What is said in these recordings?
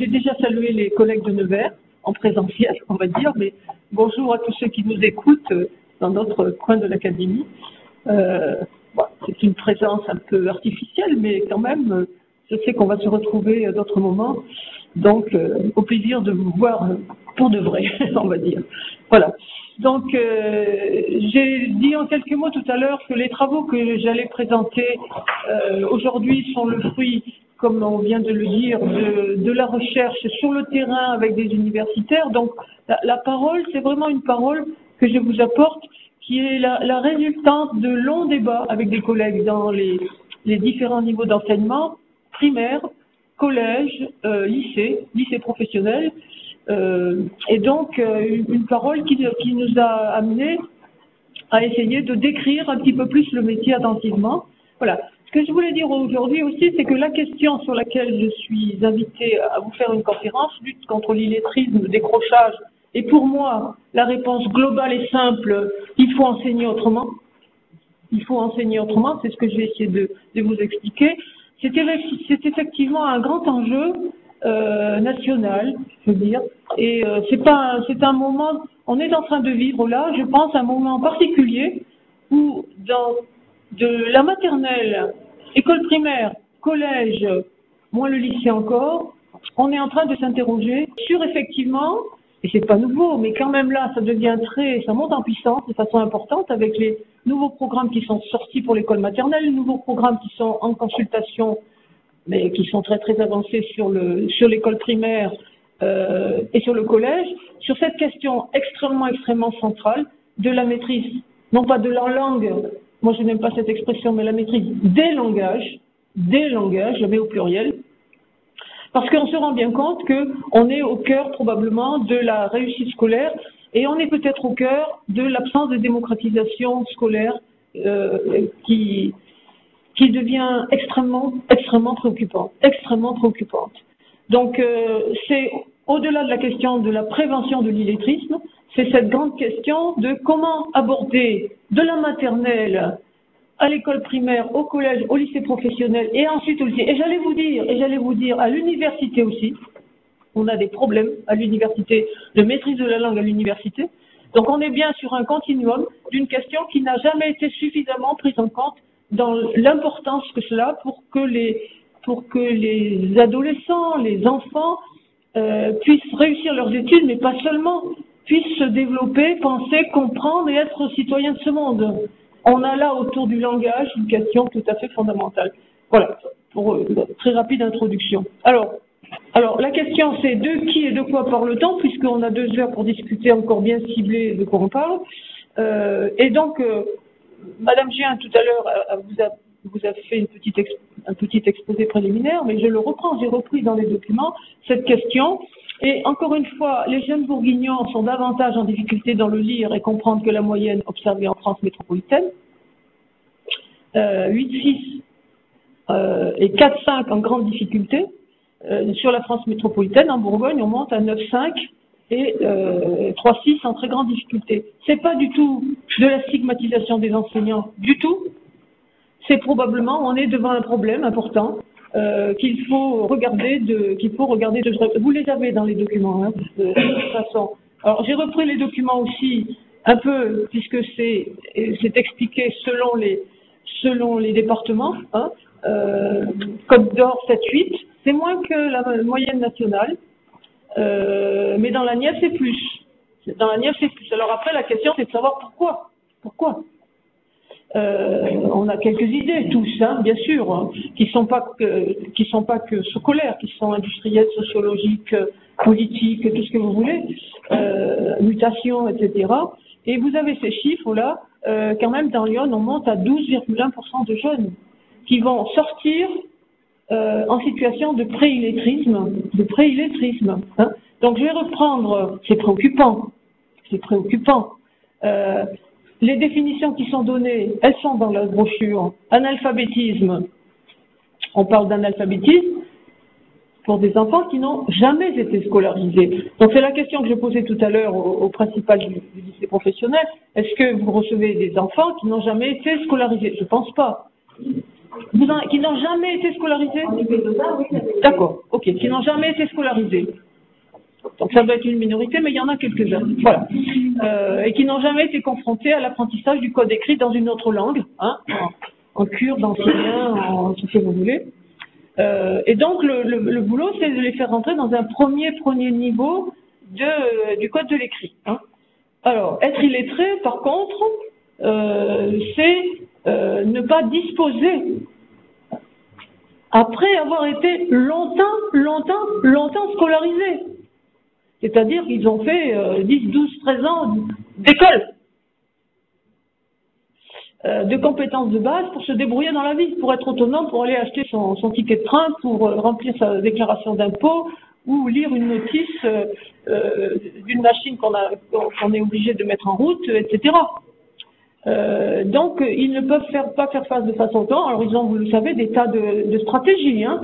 J'ai déjà salué les collègues de Nevers en présentiel, on va dire, mais bonjour à tous ceux qui nous écoutent euh, dans notre coin de l'académie. Euh, C'est une présence un peu artificielle, mais quand même, euh, je sais qu'on va se retrouver à d'autres moments. Donc, au plaisir de vous voir pour de vrai, on va dire. Voilà. Donc, j'ai dit en quelques mots tout à l'heure que les travaux que j'allais présenter aujourd'hui sont le fruit, comme on vient de le dire, de, la recherche sur le terrain avec des universitaires. Donc, la, parole, c'est vraiment une parole que je vous apporte qui est la, résultante de longs débats avec des collègues dans les, différents niveaux d'enseignement, primaire, collège, euh, lycée, lycée professionnel, euh, et donc euh, une, parole qui, qui, nous a amené à essayer de décrire un petit peu plus le métier attentivement. Voilà. Ce que je voulais dire aujourd'hui aussi, c'est que la question sur laquelle je suis invitée à vous faire une conférence, lutte contre l'illettrisme, décrochage, et pour moi, la réponse globale et simple, il faut enseigner autrement. Il faut enseigner autrement, c'est ce que je vais essayer de, vous expliquer. C'est effectivement un grand enjeu euh, national, je veux dire, et euh, c'est pas, c'est un moment. On est en train de vivre là, je pense, un moment particulier où dans de la maternelle, école primaire, collège, moins le lycée encore, on est en train de s'interroger sur effectivement, et c'est pas nouveau, mais quand même là, ça devient très, ça monte en puissance de façon importante avec les nouveaux programmes qui sont sortis pour l'école maternelle, les nouveaux programmes qui sont en consultation, mais qui sont très très avancés sur le sur l'école primaire euh, et sur le collège, sur cette question extrêmement extrêmement centrale de la maîtrise, non pas de la langue, moi je n'aime pas cette expression, mais la maîtrise des langages, des langages, je mets au pluriel, parce qu'on se rend bien compte qu'on est au cœur probablement de la réussite scolaire et on est peut-être au cœur de l'absence de démocratisation scolaire euh, qui, devient extrêmement, extrêmement préoccupante, extrêmement préoccupante. Donc euh, c'est au-delà de la question de la prévention de l'illettrisme, c'est cette grande question de comment aborder de la maternelle à l'école primaire, au collège, au lycée professionnel et ensuite au lycée. Et j'allais vous dire, et j'allais vous dire à l'université aussi, on a des problèmes à l'université de maîtrise de la langue à l'université. Donc on est bien sur un continuum d'une question qui n'a jamais été suffisamment prise en compte dans l'importance que cela pour que les pour que les adolescents, les enfants euh, puissent réussir leurs études, mais pas seulement, puissent se développer, penser, comprendre et être citoyens de ce monde. On a là autour du langage une question tout à fait fondamentale. Voilà, pour euh, très rapide introduction. Alors, alors la question c'est de qui et de quoi parle-t-on, puisqu'on a deux heures pour discuter encore bien ciblé de quoi on parle. Euh, et donc, euh, Madame Gien tout à l'heure vous a, vous a fait une petite un petit exposé préliminaire, mais je le reprends, j'ai repris dans les documents cette question. Et encore une fois, les jeunes bourguignons sont davantage en difficulté dans le lire et comprendre que la moyenne observée en France métropolitaine. Euh, 8-6 euh, et 4-5 en grande difficulté. Euh, sur la France métropolitaine, en Bourgogne, on monte à 9-5 et euh, 3-6 en très grande difficulté. C'est pas du tout de la stigmatisation des enseignants, du tout. C'est probablement, on est devant un problème important euh, qu'il faut regarder de, qu'il faut regarder de, vous les avez dans les documents, hein, de, toute façon. Alors j'ai repris les documents aussi un peu puisque c'est, expliqué selon les, selon les départements, hein, euh, Côte d'Or 7-8, c'est moins que la moyenne nationale, euh, mais dans la Nièvre c'est plus. Dans la Nièvre c'est plus. Alors après la question c'est de savoir pourquoi. Pourquoi? Euh, on a quelques idées, tous, hein, bien sûr, hein, qui sont pas que, qui sont pas que scolaires, qui sont industrielles, sociologiques, politiques, tout ce que vous voulez, euh, mutations, etc. Et vous avez ces chiffres-là, euh, quand même dans Lyon, on monte à 12,1% de jeunes qui vont sortir en situation de préillettrisme, de préillettrisme. Hein. Donc je vais reprendre, c'est préoccupant, c'est préoccupant. Les définitions qui sont données, elles sont dans la brochure. Analphabétisme, on parle d'analphabétisme pour des enfants qui n'ont jamais été scolarisés. Donc c'est la question que je posais tout à l'heure au, au, principal du, du lycée professionnel. Est-ce que vous recevez des enfants qui n'ont jamais été scolarisés? Je pense pas. Vous en- qui n'ont jamais été scolarisés? D'accord, ok, qui n'ont jamais été scolarisés. Donc ça doit être une minorité, mais il y en a quelques-uns. Voilà. Euh, et qui n'ont jamais été confrontés à l'apprentissage du code écrit dans une autre langue, hein, en, kurde, en syrien, en tout ce que vous voulez. Euh, et donc le, boulot, c'est de les faire rentrer dans un premier premier niveau du code de l'écrit. Hein. Alors, être illettré, par contre, euh, c'est ne pas disposer après avoir été longtemps, longtemps, longtemps scolarisé. C'est-à-dire qu'ils ont fait euh, 10, 12, 13 ans d'école, euh, de compétences de base pour se débrouiller dans la vie, pour être autonome, pour aller acheter son, ticket de train, pour euh, remplir sa déclaration d'impôt ou lire une notice euh, d'une machine qu'on est obligé de mettre en route, etc. Donc, ils ne peuvent pas faire face de façon autonome. Alors, ils ont, vous le savez, des tas de, de stratégies. Hein,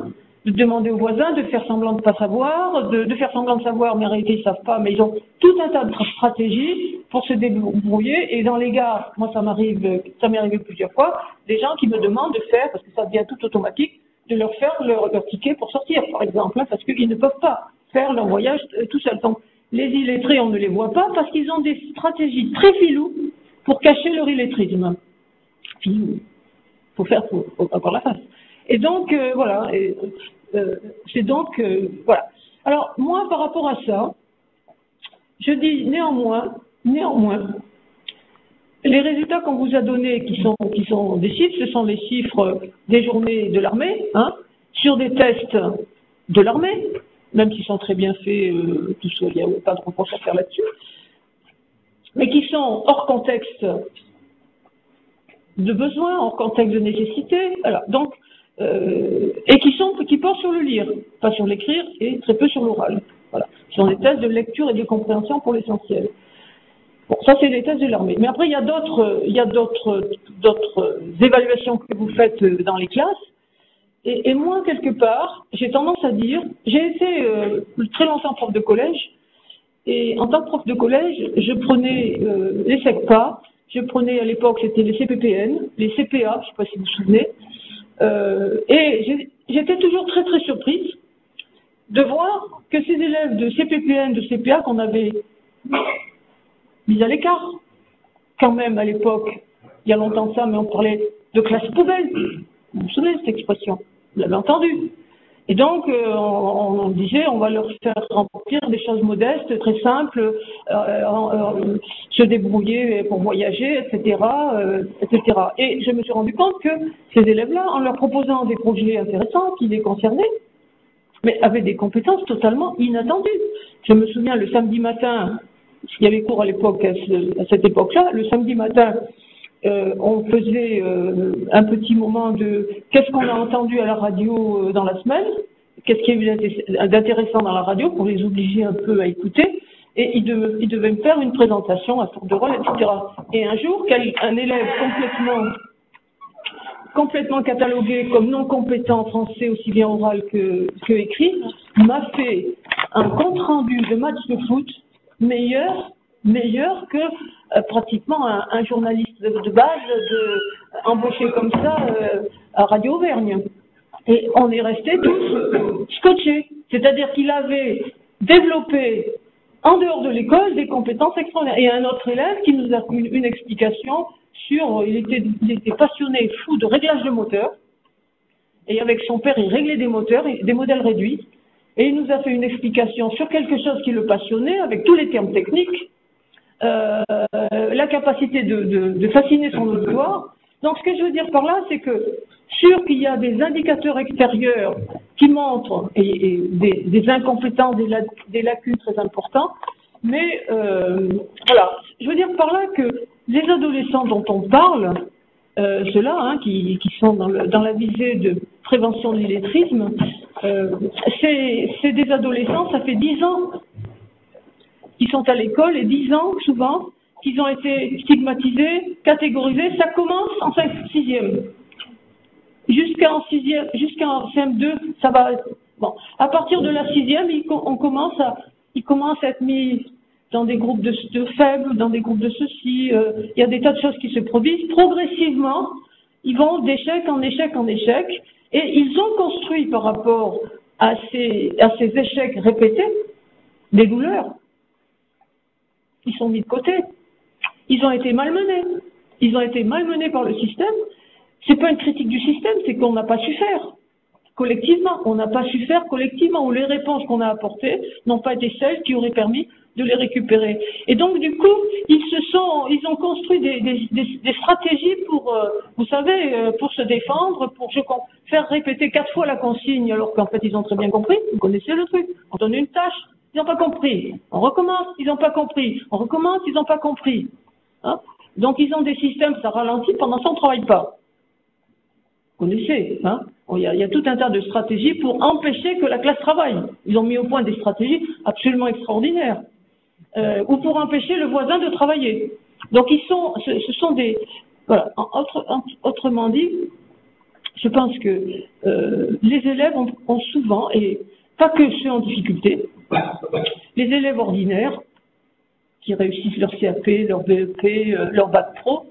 de demander aux voisins de faire semblant de ne pas savoir, de, faire semblant de savoir, mais en réalité, ils ne savent pas. Mais ils ont tout un tas de stratégies pour se débrouiller. Et dans les gares, moi, ça m'arrive, ça m'est arrivé plusieurs fois, des gens qui me demandent de faire, parce que ça devient tout automatique, de leur faire leur, ticket pour sortir, par exemple, hein, parce qu'ils ne peuvent pas faire leur voyage euh, tout seuls. Donc, les illettrés, on ne les voit pas parce qu'ils ont des stratégies très filous pour cacher leur illettrisme. Filou. Faut faire, faut, faut encore la face. Et donc, euh, voilà, c'est donc, euh, voilà. Alors, moi, par rapport à ça, je dis néanmoins, néanmoins, les résultats qu'on vous a donnés, qui sont, qui sont des chiffres, ce sont les chiffres des journées de l'armée, hein, sur des tests de l'armée, même s'ils sont très bien faits, euh, tout ça, il n'y a pas de reproche à faire là-dessus, mais qui sont hors contexte de besoin, hors contexte de nécessité, voilà. Donc, euh, et qui sont, qui portent sur le lire, pas sur l'écrire et très peu sur l'oral. Voilà. Ce sont des tests de lecture et de compréhension pour l'essentiel. Bon, ça c'est les tests de l'armée. Mais après, il y a d'autres, il y a d'autres, d'autres évaluations que vous faites euh, dans les classes. Et, moi, quelque part, j'ai tendance à dire, j'ai été euh, très longtemps prof de collège, et en tant que prof de collège, je prenais les SECPA, je prenais à l'époque, c'était les CPPN, les CPA, je ne sais pas si vous vous souvenez, euh, et j'étais toujours très très surprise de voir que ces élèves de CPPN, de CPA qu'on avait mis à l'écart, quand même à l'époque, il y a longtemps ça, mais on parlait de classe poubelle. Vous vous souvenez de cette expression? Vous l'avez entendue? Et donc, euh, on, disait, on va leur faire remplir des choses modestes, très simples, euh, euh, se débrouiller pour voyager, etc., etc. Et je me suis rendu compte que ces élèves-là, en leur proposant des projets intéressants qui les concernaient, mais avaient des compétences totalement inattendues. Je me souviens, le samedi matin, il y avait cours à l'époque, à cette époque-là, le samedi matin, euh, on faisait euh, un petit moment de qu'est-ce qu'on a entendu à la radio euh, dans la semaine, qu'est-ce qu'il y a eu d'inté- d'intéressant dans la radio pour les obliger un peu à écouter, et ils, devaient- me faire une présentation à tour de rôle, etc. Et un jour, un élève complètement catalogué comme non compétent en français aussi bien oral que, que écrit, m'a fait un compte rendu de match de foot meilleur, meilleur que euh, pratiquement un, journaliste de, base embauché comme ça euh, à Radio Auvergne. Et on est restés tous scotchés. C'est-à-dire qu'il avait développé en dehors de l'école des compétences extraordinaires. Et un autre élève qui nous a une, une explication sur, il était, passionné, fou de réglage de moteur. Et avec son père, il réglait des moteurs, des modèles réduits. Et il nous a fait une explication sur quelque chose qui le passionnait, avec tous les termes techniques, la capacité de, fasciner son auditoire. Donc, ce que je veux dire par là, c'est que sûr qu'il y a des indicateurs extérieurs qui montrent des, des, incompétences, des, lacunes très importantes, mais euh, voilà, je veux dire par là que les adolescents dont on parle, euh, ceux-là hein, qui, sont dans, la visée de prévention de l'illettrisme, euh, c'est des adolescents, ça fait dix ans qu'ils sont à l'école et dix ans souvent qu'ils ont été stigmatisés, catégorisés. Ça commence en 5 6e. Jusqu'en 6e, jusqu'en CM2, ça va. Bon, à partir de la 6e, on commence à, ils commencent à être mis dans des groupes de, de faibles, dans des groupes de ceci. Euh, il y a des tas de choses qui se produisent. Progressivement, ils vont d'échec en échec en échec, et ils ont construit par rapport à ces, à ces échecs répétés des douleurs. Ils sont mis de côté. Ils ont été malmenés. Ils ont été malmenés par le système. C'est pas une critique du système, c'est qu'on n'a pas su faire collectivement. On n'a pas su faire collectivement, ou les réponses qu'on a apportées n'ont pas été celles qui auraient permis de les récupérer. Et donc, du coup, ils se sont, ils ont construit des, stratégies pour, euh, vous savez, euh, pour se défendre, pour faire répéter quatre fois la consigne, alors qu'en fait, ils ont très bien compris. Vous connaissez le truc. On donne une tâche, ils n'ont pas compris. On recommence, ils n'ont pas compris. On recommence, ils n'ont pas compris. Hein? Donc, ils ont des systèmes, ça ralentit, pendant ça, on ne travaille pas. Vous connaissez, hein? Il y, a, tout un tas de stratégies pour empêcher que la classe travaille. Ils ont mis au point des stratégies absolument extraordinaires euh, ou pour empêcher le voisin de travailler. Donc ils sont, ce, sont des, voilà. Autre, autrement dit, je pense que euh, les élèves ont, ont, souvent, et pas que ceux en difficulté, les élèves ordinaires qui réussissent leur CAP, leur BEP, euh, leur bac pro,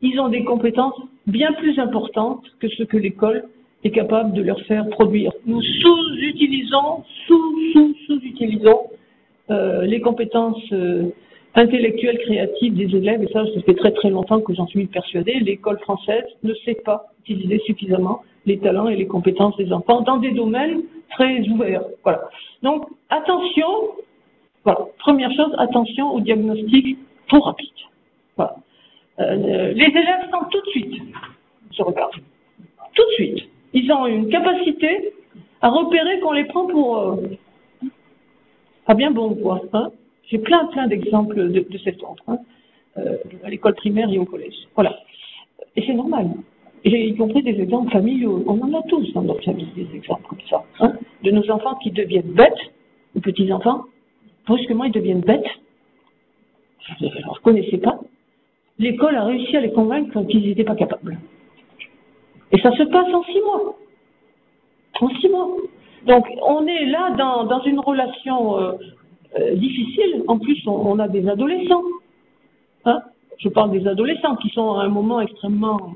ils ont des compétences bien plus importantes que ce que l'école est capable de leur faire produire. Nous sous-utilisons, sous-sous-sous-utilisons euh, les compétences euh, intellectuelles, créatives des élèves, et ça, ça fait très très longtemps que j'en suis persuadée, l'école française ne sait pas utiliser suffisamment les talents et les compétences des enfants dans des domaines très ouverts. Voilà. Donc, attention, voilà. Première chose, attention au diagnostic trop rapide. Voilà. Euh, les élèves sont tout de suite, je regarde, tout de suite. Ils ont une capacité à repérer qu'on les prend pour, euh, bien bon, quoi. Hein J'ai plein, plein d'exemples de, cet ordre, euh, à l'école primaire et au collège. Voilà. Et c'est normal. J'ai y compris des exemples familiaux. On en a tous dans notre famille, des exemples comme ça. Hein de nos enfants qui deviennent bêtes, ou petits-enfants, brusquement ils deviennent bêtes. Je ne leur connaissais pas. L'école a réussi à les convaincre qu'ils n'étaient pas capables. Et ça se passe en six mois. En six mois. Donc, on est là dans, dans une relation euh, euh, difficile. En plus, on, a des adolescents. Hein? Je parle des adolescents qui sont à un moment extrêmement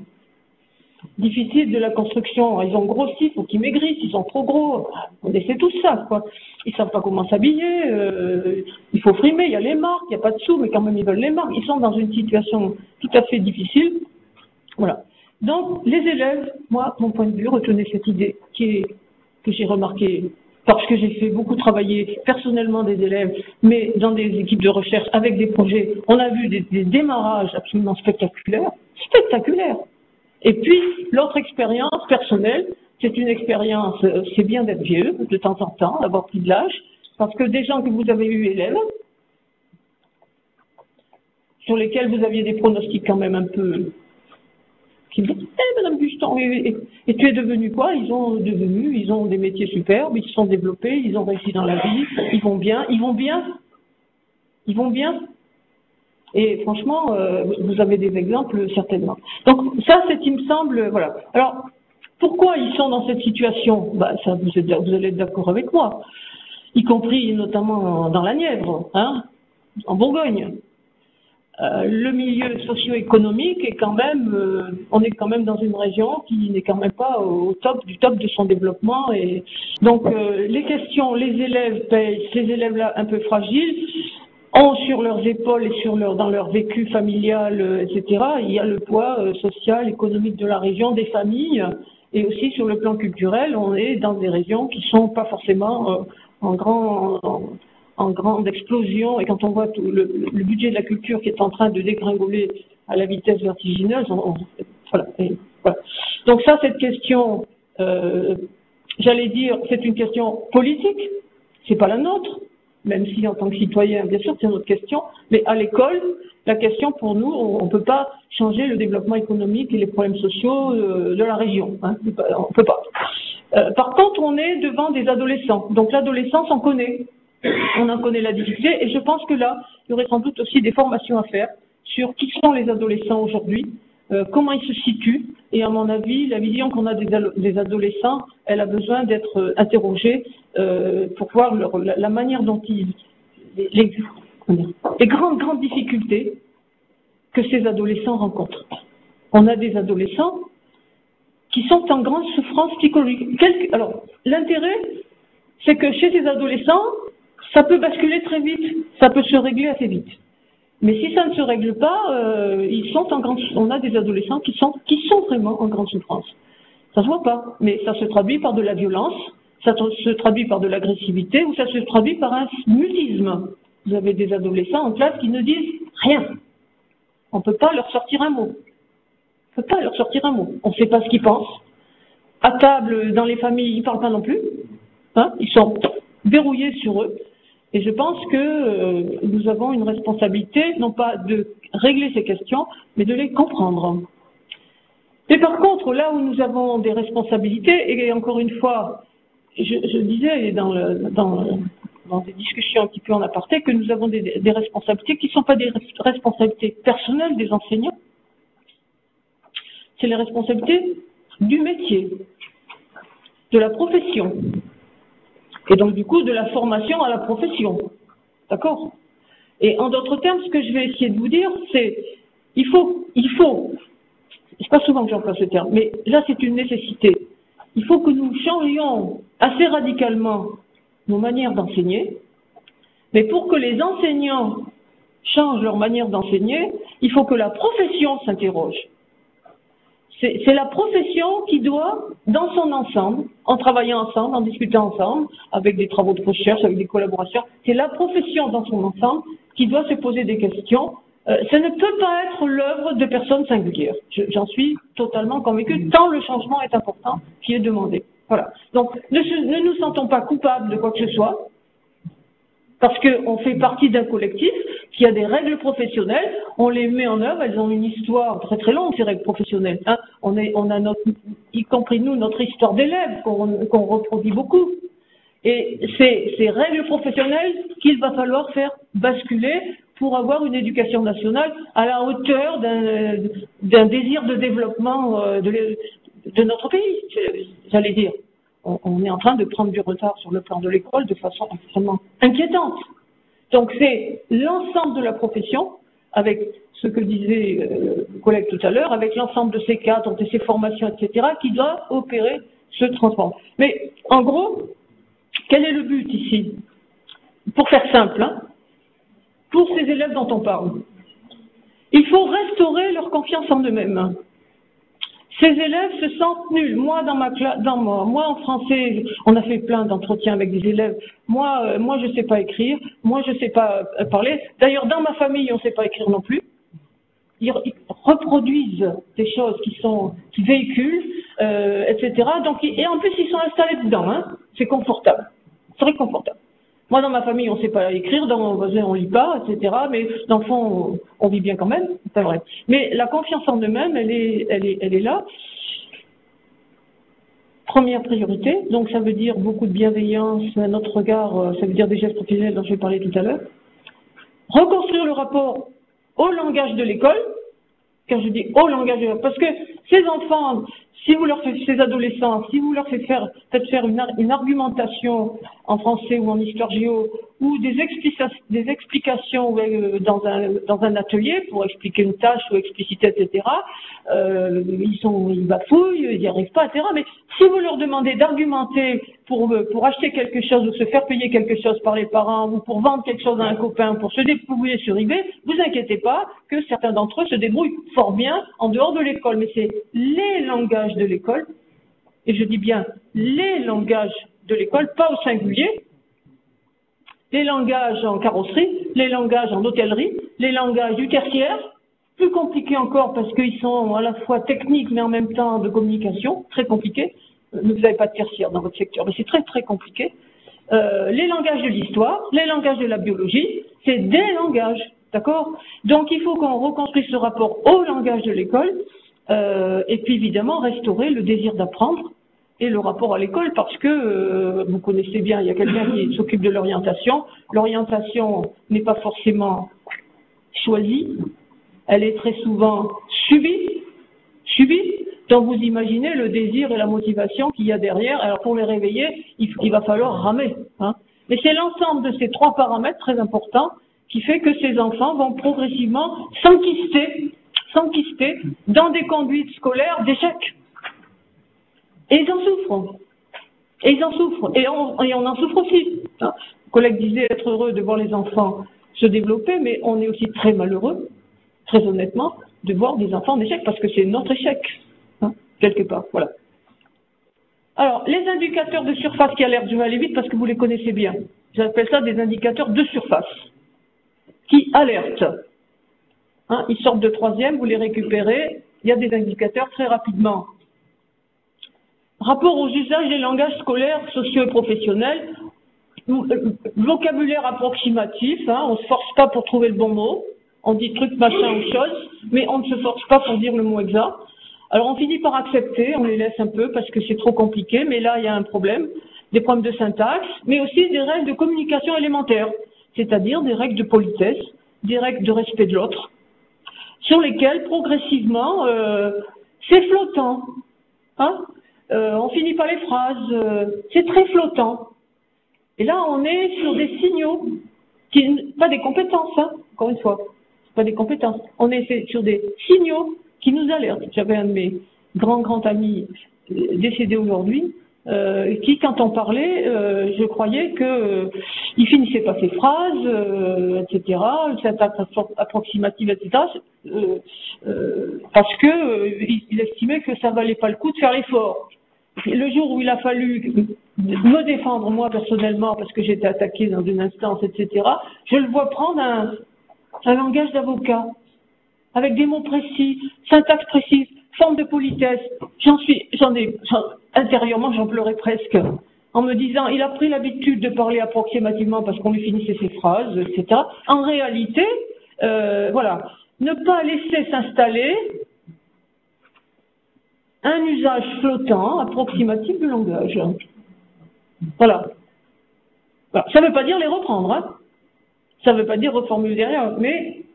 difficile de la construction. Ils ont grossi, il faut qu'ils maigrissent, ils sont trop gros. On essaie tout ça, quoi. Ils savent pas comment s'habiller, euh, il faut frimer, il y a les marques, il n'y a pas de sous, mais quand même ils veulent les marques. Ils sont dans une situation tout à fait difficile. Voilà. Donc, les élèves, moi, mon point de vue, retenez cette idée que j'ai remarqué parce que j'ai fait beaucoup travailler personnellement des élèves, mais dans des équipes de recherche avec des projets, on a vu des, démarrages absolument spectaculaires, spectaculaires. Et puis, l'autre expérience personnelle, c'est une expérience, euh, c'est bien d'être vieux de temps en temps, d'avoir pris de l'âge, parce que des gens que vous avez eu élèves, sur lesquels vous aviez des pronostics quand même un peu qui disent, eh, Madame Buston, et, tu es devenu quoi? Ils ont devenu, ils ont des métiers superbes, ils se sont développés, ils ont réussi dans la vie, ils vont bien, ils vont bien, ils vont bien. Et franchement, euh, vous avez des exemples certainement. Donc ça, c'est, il me semble, voilà. Alors, pourquoi ils sont dans cette situation? Bah, ça, vous, vous allez être d'accord avec moi, y compris notamment dans la Nièvre, hein, en Bourgogne. Euh, le milieu socio-économique est quand même, euh, on est quand même dans une région qui n'est quand même pas au top du top de son développement. Et donc euh, les questions, les élèves payent, ces élèves-là un peu fragiles ont sur leurs épaules et sur leur dans leur vécu familial, etc. Il y a le poids social, économique de la région, des familles, et aussi sur le plan culturel, on est dans des régions qui sont pas forcément en grand en grande explosion et quand on voit le, budget de la culture qui est en train de dégringoler à la vitesse vertigineuse, on, voilà, Donc ça, cette question, euh, j'allais dire, c'est une question politique, c'est pas la nôtre, même si en tant que citoyen, bien sûr, c'est notre question, mais à l'école, la question pour nous, on ne peut pas changer le développement économique et les problèmes sociaux euh, de la région. Hein, on peut pas. Euh, par contre, on est devant des adolescents. Donc l'adolescence, on connaît on en connaît la difficulté et je pense que là, il y aurait sans doute aussi des formations à faire sur qui sont les adolescents aujourd'hui, euh, comment ils se situent et à mon avis, la vision qu'on a des, adolescents, elle a besoin d'être euh, interrogée euh, pour voir la, manière dont ils, les grandes, grandes difficultés que ces adolescents rencontrent. On a des adolescents qui sont en grande souffrance psychologique. alors, l'intérêt, c'est que chez ces adolescents, ça peut basculer très vite, ça peut se régler assez vite. Mais si ça ne se règle pas, euh, ils sont en grande, on a des adolescents qui sont, qui sont vraiment en grande souffrance. Ça se voit pas, mais ça se traduit par de la violence, ça se traduit par de l'agressivité ou ça se traduit par un mutisme. Vous avez des adolescents en classe qui ne disent rien. On ne peut pas leur sortir un mot. On ne peut pas leur sortir un mot. On ne sait pas ce qu'ils pensent. À table, dans les familles, ils ne parlent pas non plus. Hein ils sont verrouillés sur eux. Et je pense que euh, nous avons une responsabilité, non pas de régler ces questions, mais de les comprendre. Et par contre, là où nous avons des responsabilités, et encore une fois, je, disais dans, des discussions un petit peu en aparté que nous avons des responsabilités qui ne sont pas des responsabilités personnelles des enseignants, c'est les responsabilités du métier, de la profession, et donc du coup de la formation à la profession. D'accord? Et en d'autres termes, ce que je vais essayer de vous dire, c'est il faut, il faut, c'est pas souvent que j'emploie ce terme, mais là c'est une nécessité. Il faut que nous changions assez radicalement nos manières d'enseigner, mais pour que les enseignants changent leur manière d'enseigner, il faut que la profession s'interroge. C'est la profession qui doit, dans son ensemble, en travaillant ensemble, en discutant ensemble, avec des travaux de recherche, avec des collaborations, c'est la profession dans son ensemble qui doit se poser des questions. Euh, ça ne peut pas être l'œuvre de personnes singulières. J'en suis totalement convaincue, tant le changement est important qui est demandé. Voilà. Donc, ne nous sentons pas coupables de quoi que ce soit, parce qu'on fait partie d'un collectif qui a des règles professionnelles, on les met en œuvre, elles ont une histoire très très longue, ces règles professionnelles. Hein. On, est, on a notre, y compris nous, notre histoire d'élèves qu'on reproduit beaucoup. Et c'est ces règles professionnelles qu'il va falloir faire basculer pour avoir une éducation nationale à la hauteur d'un désir de développement euh, de, de notre pays, j'allais dire. On, est en train de prendre du retard sur le plan de l'école de façon extrêmement inquiétante. Donc c'est l'ensemble de la profession, avec ce que disait euh, le collègue tout à l'heure, avec l'ensemble de ces cadres, de ces formations, etc., qui doit opérer ce transforme. Mais en gros, quel est le but ici? Pour faire simple, hein, pour ces élèves dont on parle, il faut restaurer leur confiance en eux-mêmes. Ces élèves se sentent nuls. Moi, dans ma dans moi, moi en français, on a fait plein d'entretiens avec des élèves. Moi, euh, moi, je sais pas écrire. Moi, je sais pas euh, parler. D'ailleurs, dans ma famille, on sait pas écrire non plus. Ils, reproduisent des choses qui sont, qui véhiculent, euh, etc. Donc, et en plus, ils sont installés dedans. Hein. C'est confortable. C'est très confortable. Moi, dans ma famille, on ne sait pas écrire, dans mon voisin, on lit pas, etc. Mais dans le fond, on, vit bien quand même, c'est vrai. Mais la confiance en eux-mêmes, elle est, là. Première priorité, donc ça veut dire beaucoup de bienveillance, un autre regard, euh, ça veut dire des gestes professionnels dont je vais parler tout à l'heure. Reconstruire le rapport au langage de l'école, quand je dis au langage de l'école, parce que ces enfants, si vous leur faites, ces adolescents, si vous leur faites faire, faire une, argumentation en français ou en histoire géo, ou des, explications euh, dans, un, atelier pour expliquer une tâche ou expliciter, etc., euh, ils, sont, ils bafouillent, ils n'y arrivent pas, etc. Mais si vous leur demandez d'argumenter pour, euh, pour acheter quelque chose ou se faire payer quelque chose par les parents ou pour vendre quelque chose à un copain, pour se débrouiller sur eBay, vous inquiétez pas que certains d'entre eux se débrouillent fort bien en dehors de l'école. Mais c'est les langages de l'école, et je dis bien les langages de l'école, pas au singulier, les langages en carrosserie, les langages en hôtellerie, les langages du tertiaire, plus compliqués encore parce qu'ils sont à la fois techniques mais en même temps de communication, très compliqués. Euh, vous n'avez pas de tertiaire dans votre secteur, mais c'est très très compliqué. Euh, les langages de l'histoire, les langages de la biologie, c'est des langages, d'accord? Donc il faut qu'on reconstruise ce rapport au langage de l'école euh, et puis évidemment restaurer le désir d'apprendre et le rapport à l'école parce que euh, vous connaissez bien, il y a quelqu'un qui s'occupe de l'orientation. L'orientation n'est pas forcément choisie, elle est très souvent subie, subie. Donc vous imaginez le désir et la motivation qu'il y a derrière. Alors pour les réveiller, il, il va falloir ramer. Hein. Mais c'est l'ensemble de ces trois paramètres très importants qui fait que ces enfants vont progressivement s'enquister s'enquister dans des conduites scolaires d'échec. Et ils en souffrent. Et ils en souffrent. Et on, en souffre aussi. Hein. Le collègue disait être heureux de voir les enfants se développer, mais on est aussi très malheureux, très honnêtement, de voir des enfants en échec, parce que c'est notre échec, hein, quelque part. Voilà. Alors, les indicateurs de surface qui alertent, je vais aller vite parce que vous les connaissez bien. J'appelle ça des indicateurs de surface qui alertent. Hein, ils sortent de troisième, vous les récupérez. Il y a des indicateurs très rapidement. Rapport aux usages des langages scolaires, sociaux et professionnels, euh, vocabulaire approximatif, hein, on ne se force pas pour trouver le bon mot, on dit truc, machin ou chose, mais on ne se force pas pour dire le mot exact. Alors on finit par accepter, on les laisse un peu parce que c'est trop compliqué, mais là il y a un problème, des problèmes de syntaxe, mais aussi des règles de communication élémentaires, c'est-à-dire des règles de politesse, des règles de respect de l'autre, sur lesquelles progressivement euh, c'est flottant. Hein euh, on finit par les phrases, euh, c'est très flottant. Et là on est sur des signaux, qui, pas des compétences, hein, encore une fois, pas des compétences, on est sur des signaux qui nous alerte. J'avais un de mes grands, grands amis décédé aujourd'hui, euh, qui, quand on parlait, euh, je croyais que euh, il finissait pas ses phrases, euh, etc., cette approximative, etc., parce que il, estimait que ça valait pas le coup de faire l'effort. Le jour où il a fallu me défendre moi personnellement, parce que j'étais attaqué dans une instance, etc., je le vois prendre un, un langage d'avocat avec des mots précis, syntaxe précise, forme de politesse. J'en suis, j'en ai, intérieurement, j'en pleurais presque. En me disant, il a pris l'habitude de parler approximativement parce qu'on lui finissait ses phrases, etc. En réalité, euh, voilà, ne pas laisser s'installer un usage flottant, approximatif du langage. Voilà. Ça ne veut pas dire les reprendre, hein. ça ne veut pas dire reformuler derrière, mais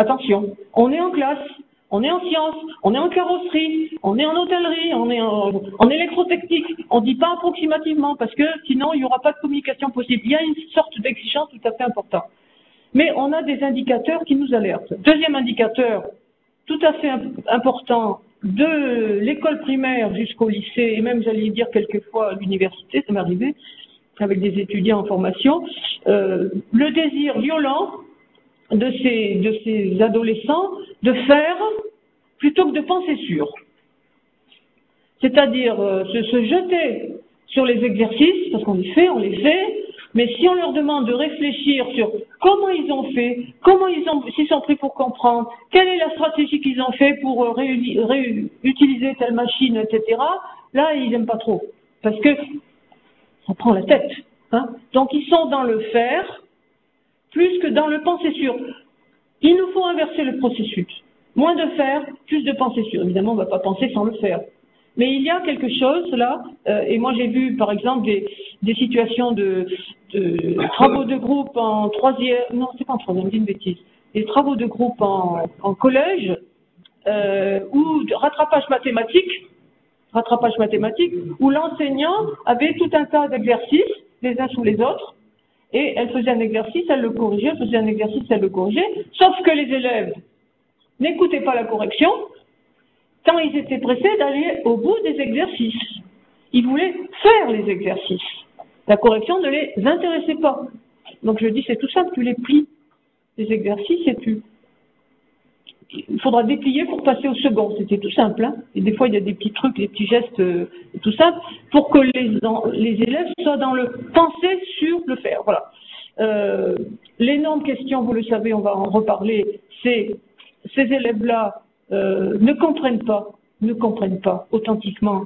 Attention, on est en classe, on est en sciences, on est en carrosserie, on est en hôtellerie, on est en, électrotechnique. On ne dit pas approximativement parce que sinon il n'y aura pas de communication possible. Il y a une sorte d'exigence tout à fait importante. Mais on a des indicateurs qui nous alertent. Deuxième indicateur tout à fait important de l'école primaire jusqu'au lycée et même j'allais dire quelquefois à l'université, ça m'est arrivé avec des étudiants en formation, euh, le désir violent de ces, adolescents de faire plutôt que de penser sur. C'est-à-dire euh, se, jeter sur les exercices, parce qu'on les fait, on les fait, mais si on leur demande de réfléchir sur comment ils ont fait, comment ils s'ils sont pris pour comprendre, quelle est la stratégie qu'ils ont fait pour euh, réutiliser telle machine, etc., là, ils n'aiment pas trop. Parce que ça prend la tête. Hein. Donc, ils sont dans le faire, plus que dans le penser sûr. Il nous faut inverser le processus. Moins de faire, plus de penser sûr. Évidemment, on ne va pas penser sans le faire. Mais il y a quelque chose là, euh, et moi j'ai vu par exemple des, situations de, travaux de groupe en troisième, non c'est pas en troisième, dis une bêtise, des travaux de groupe en, en collège euh, ou de rattrapage mathématique, rattrapage mathématique, où l'enseignant avait tout un tas d'exercices les uns sous les autres, et elle faisait un exercice, elle le corrigeait, elle faisait un exercice, elle le corrigeait, sauf que les élèves n'écoutaient pas la correction quand ils étaient pressés d'aller au bout des exercices. Ils voulaient faire les exercices. La correction ne les intéressait pas. Donc je dis, c'est tout simple, tu les plies, les exercices, et tu il faudra déplier pour passer au second. C'était tout simple. Hein. et des fois, il y a des petits trucs, des petits gestes, euh, tout ça, pour que les, élèves soient dans le penser sur le faire. Voilà. Euh, L'énorme question, vous le savez, on va en reparler, c'est ces élèves-là euh, ne comprennent pas, ne comprennent pas authentiquement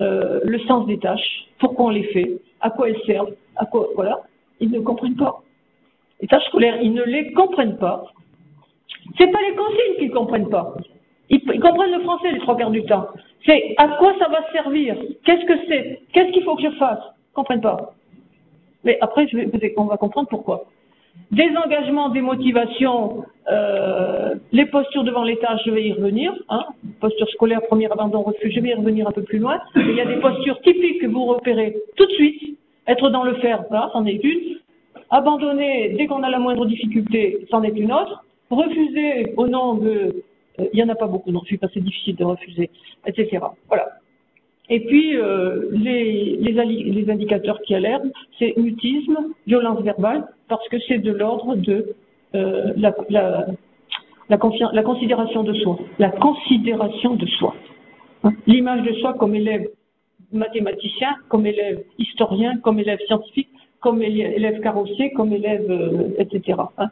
le sens des tâches, pourquoi on les fait, à quoi elles servent, à quoi, voilà. Ils ne comprennent pas. Les tâches scolaires, ils ne les comprennent pas. C'est pas les consignes qu'ils comprennent pas. Ils, comprennent le français les trois quarts du temps. C'est à quoi ça va servir? Qu'est-ce que c'est? Qu'est-ce qu'il faut que je fasse? Ils comprennent pas. Mais après, on va comprendre pourquoi. Des engagements, des motivations, euh, les postures devant l'État, je vais y revenir. Hein, posture scolaire, premier abandon, refus, je vais y revenir un peu plus loin. il y a des postures typiques que vous repérez tout de suite. Être dans le faire, voilà, c'en est une. Abandonner dès qu'on a la moindre difficulté, c'en est une autre refuser au nom de... Euh, il n'y en a pas beaucoup non c'est difficile de refuser, etc. Voilà. Et puis, euh, les, les, indicateurs qui alertent, c'est mutisme, violence verbale, parce que c'est de l'ordre de euh, la, la, considération de soi. La considération de soi. Hein? L'image de soi comme élève mathématicien, comme élève historien, comme élève scientifique, comme élève carrossier, comme élève, etc. Hein?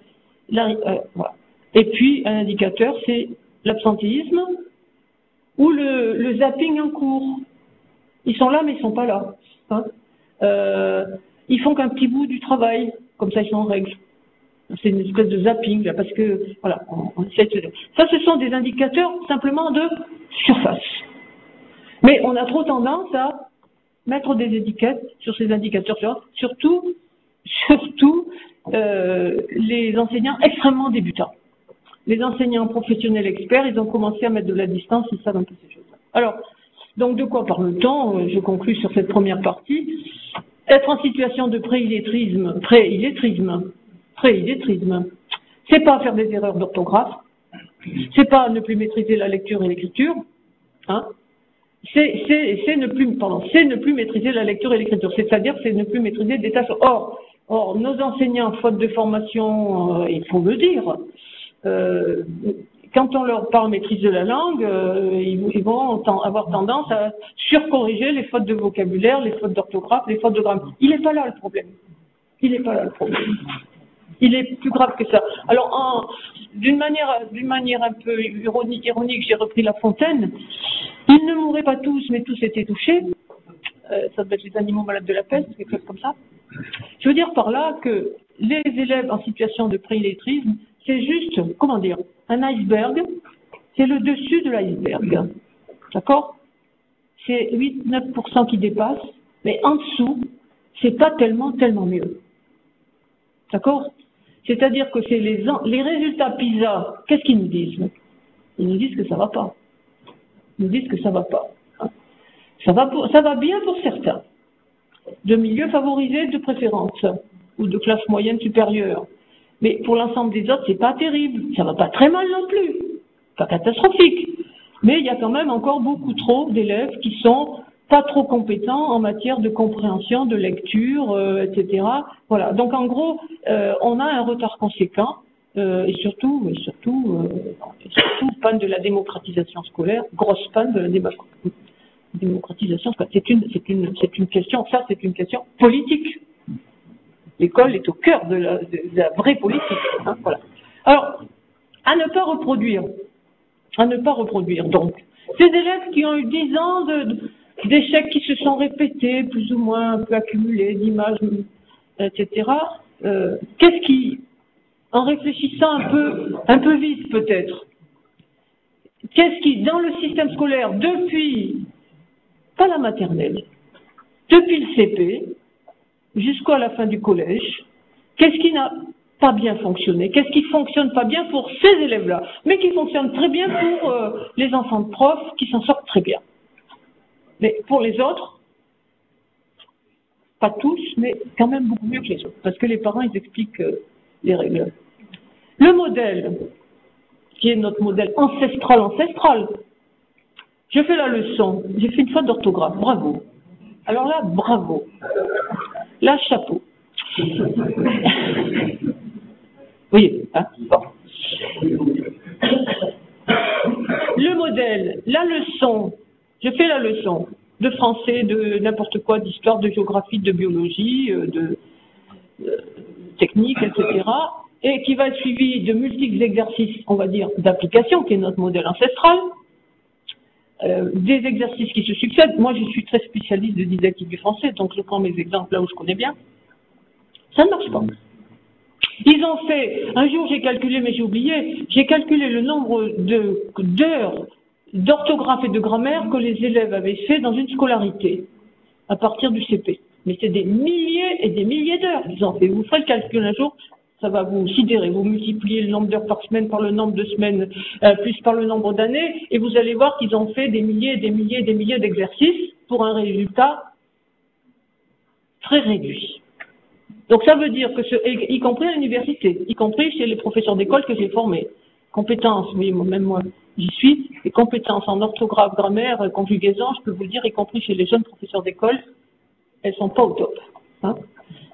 Voilà. Et puis, un indicateur, c'est l'absentéisme ou le, zapping en cours. Ils sont là, mais ils sont pas là. Hein euh, ils font qu'un petit bout du travail, comme ça ils sont en règle. C'est une espèce de zapping, là, parce que, voilà, on, ça, ce sont des indicateurs simplement de surface. Mais on a trop tendance à mettre des étiquettes sur ces indicateurs, surtout, surtout euh, les enseignants extrêmement débutants. Les enseignants professionnels experts, ils ont commencé à mettre de la distance, ils savent un peu ces choses-là. Alors, donc de quoi parle-t-on euh, Je conclus sur cette première partie. Être en situation de pré-illetrisme, pré-illetrisme, pré-illetrisme, c'est pas faire des erreurs d'orthographe, c'est pas ne plus maîtriser la lecture et l'écriture, hein, c'est ne plus, pardon, ne plus maîtriser la lecture et l'écriture, c'est-à-dire c'est ne plus maîtriser des tâches. Or, or, nos enseignants, faute de formation, euh, il faut le dire, euh, quand on leur parle maîtrise de la langue, euh, ils, vont avoir tendance à surcorriger les fautes de vocabulaire, les fautes d'orthographe, les fautes de grammaire. Il n'est pas là le problème. Il n'est pas là le problème. Il est plus grave que ça. Alors, d'une manière, manière un peu ironique, ironique j'ai repris La Fontaine. Ils ne mourraient pas tous, mais tous étaient touchés. Euh, ça doit être les animaux malades de la peste, quelque chose comme ça. Je veux dire par là que les élèves en situation de préillettrisme, c'est juste, comment dire, un iceberg, c'est le dessus de l'iceberg. D'accord? C'est 8-9% qui dépassent, mais en dessous, c'est pas tellement, tellement mieux. D'accord? C'est-à-dire que c'est les, les résultats PISA, qu'est-ce qu'ils nous disent? Ils nous disent que ça va pas. Ils nous disent que ça va pas. Ça va, ça va bien pour certains, de milieux favorisés de préférence, ou de classe moyenne supérieure. Mais pour l'ensemble des autres, c'est pas terrible. Ça va pas très mal non plus. Pas catastrophique. Mais il y a quand même encore beaucoup trop d'élèves qui sont pas trop compétents en matière de compréhension, de lecture, euh, etc. Voilà. Donc en gros, euh, on a un retard conséquent euh, et surtout, et surtout, panne de la démocratisation scolaire, grosse panne de la démocratisation scolaire. C'est une, c'est une, c'est une question. Ça, c'est une question politique. L'école est au cœur de la, vraie politique. Hein, voilà. Alors, à ne pas reproduire, à ne pas reproduire. Donc, ces élèves qui ont eu dix ans d'échecs qui se sont répétés, plus ou moins un peu accumulés, d'images, etc. Euh, Qu'est-ce qui, en réfléchissant un peu, un peu vite peut-être, qu'est-ce qui, dans le système scolaire, depuis, pas la maternelle, depuis le CP, jusqu'à la fin du collège, qu'est-ce qui n'a pas bien fonctionné Qu'est-ce qui fonctionne pas bien pour ces élèves-là, mais qui fonctionne très bien pour euh, les enfants de profs qui s'en sortent très bien Mais pour les autres, pas tous, mais quand même beaucoup mieux que les autres, parce que les parents, ils expliquent euh, les règles. Le modèle, qui est notre modèle ancestral, ancestral, je fais la leçon, j'ai fait une faute d'orthographe, bravo. Alors là, bravo. Là, chapeau. oui, hein bon. Le modèle, la leçon, je fais la leçon de français, de n'importe quoi, d'histoire, de géographie, de biologie, euh, de euh, technique, etc. Et qui va être suivi de multiples exercices, on va dire, d'application, qui est notre modèle ancestral, euh, des exercices qui se succèdent. Moi, je suis très spécialiste de didactique du français, donc je prends mes exemples là où je connais bien. Ça ne marche pas. Ils ont fait, un jour j'ai calculé, mais j'ai oublié, j'ai calculé le nombre d'heures d'orthographe et de grammaire que les élèves avaient fait dans une scolarité à partir du CP. Mais c'est des milliers et des milliers d'heures qu'ils ont fait. Vous ferez le calcul un jour, ça va vous sidérer. Vous multipliez le nombre d'heures par semaine par le nombre de semaines, euh, plus par le nombre d'années, et vous allez voir qu'ils ont fait des milliers et des milliers et des milliers d'exercices pour un résultat très réduit. Donc ça veut dire que, ce, y compris à l'université, y compris chez les professeurs d'école que j'ai formés, compétences, oui, même moi, j'y suis, les compétences en orthographe, grammaire, conjugaison, je peux vous le dire, y compris chez les jeunes professeurs d'école, elles sont pas au top.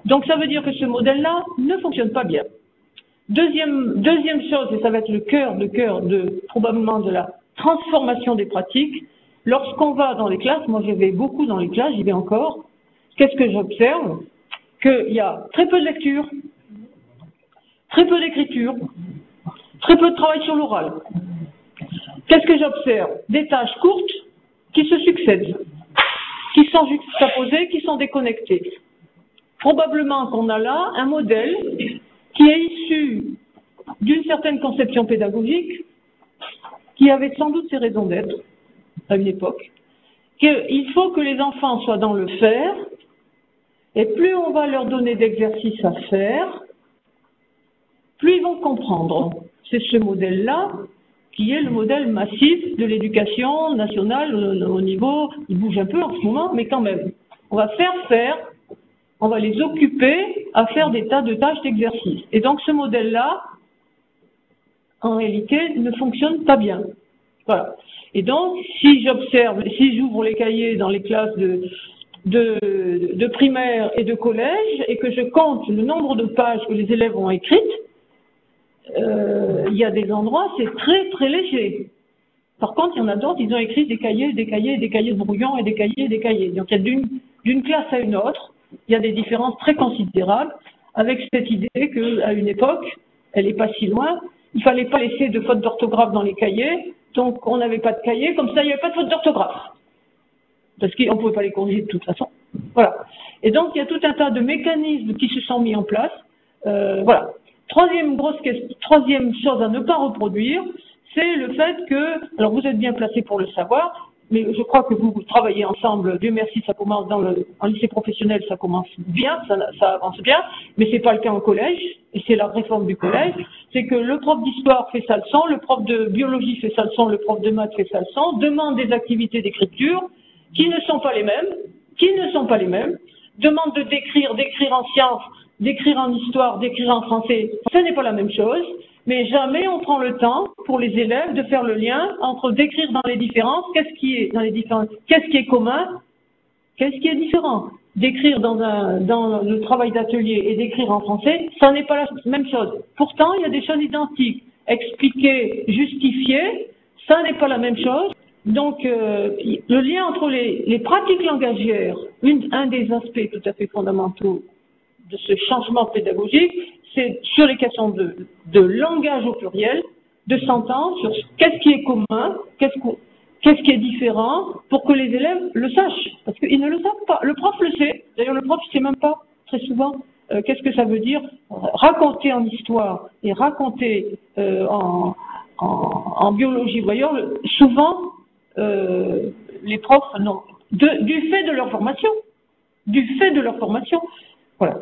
Donc ça veut dire que ce modèle-là ne fonctionne pas bien. Deuxième, chose, et ça va être le cœur, de cœur de probablement de la transformation des pratiques, lorsqu'on va dans les classes, moi je vais beaucoup dans les classes, j'y vais encore, qu'est-ce que j'observe? Qu'il y a très peu de lecture, très peu d'écriture, très peu de travail sur l'oral. Qu'est-ce que j'observe? Des tâches courtes qui se succèdent, qui sont juxtaposées, qui sont déconnectées. Probablement qu'on a là un modèle qui est issu d'une certaine conception pédagogique, qui avait sans doute ses raisons d'être à une époque, qu'il faut que les enfants soient dans le faire, et plus on va leur donner d'exercices à faire, plus ils vont comprendre. C'est ce modèle-là qui est le modèle massif de l'éducation nationale au niveau, il bouge un peu en ce moment, mais quand même. On va faire faire, on va les occuper à faire des tas de tâches d'exercice. Et donc ce modèle-là, en réalité, ne fonctionne pas bien. Voilà. Et donc, si j'observe, si j'ouvre les cahiers dans les classes de, primaire et de collège et que je compte le nombre de pages que les élèves ont écrites, euh, il y a des endroits, c'est très très léger. Par contre, il y en a d'autres, ils ont écrit des cahiers, des cahiers, des cahiers de brouillon et des cahiers, des cahiers. Donc il y a d'une classe à une autre, il y a des différences très considérables avec cette idée qu'à une époque, elle n'est pas si loin, il ne fallait pas laisser de fautes d'orthographe dans les cahiers, donc on n'avait pas de cahier, comme ça il n'y avait pas de fautes d'orthographe. Parce qu'on ne pouvait pas les corriger de toute façon. Voilà. Et donc il y a tout un tas de mécanismes qui se sont mis en place. Euh, voilà. Troisième grosse question, troisième chose à ne pas reproduire, c'est le fait que, alors vous êtes bien placé pour le savoir, mais je crois que vous, travaillez ensemble, Dieu merci, ça commence dans le, en lycée professionnel, ça commence bien, ça, avance bien, mais c'est pas le cas en collège, et c'est la réforme du collège, c'est que le prof d'histoire fait sa leçon, le prof de biologie fait sa leçon, le prof de maths fait sa leçon, demande des activités d'écriture qui ne sont pas les mêmes, qui ne sont pas les mêmes, demande de décrire, d'écrire en sciences, d'écrire en histoire, d'écrire en français, ce n'est pas la même chose, mais jamais on prend le temps pour les élèves de faire le lien entre d'écrire dans les différences, qu'est-ce qui est dans les différences, qu'est-ce qui est commun, qu'est-ce qui est différent. D'écrire dans, un, dans le travail d'atelier et d'écrire en français, ça n'est pas la même chose. Pourtant, il y a des choses identiques. Expliquer, justifier, ça n'est pas la même chose. Donc, euh, le lien entre les, les pratiques langagières, une, un des aspects tout à fait fondamentaux de ce changement pédagogique, c'est sur les questions de, langage au pluriel, de s'entendre sur qu'est-ce qui est commun, qu'est-ce qui est différent, pour que les élèves le sachent, parce qu'ils ne le savent pas. Le prof le sait, d'ailleurs le prof ne sait même pas très souvent euh, qu'est-ce que ça veut dire raconter en histoire et raconter euh, en, biologie. Voyez, souvent, euh, les profs, non, du fait de leur formation, du fait de leur formation, voilà.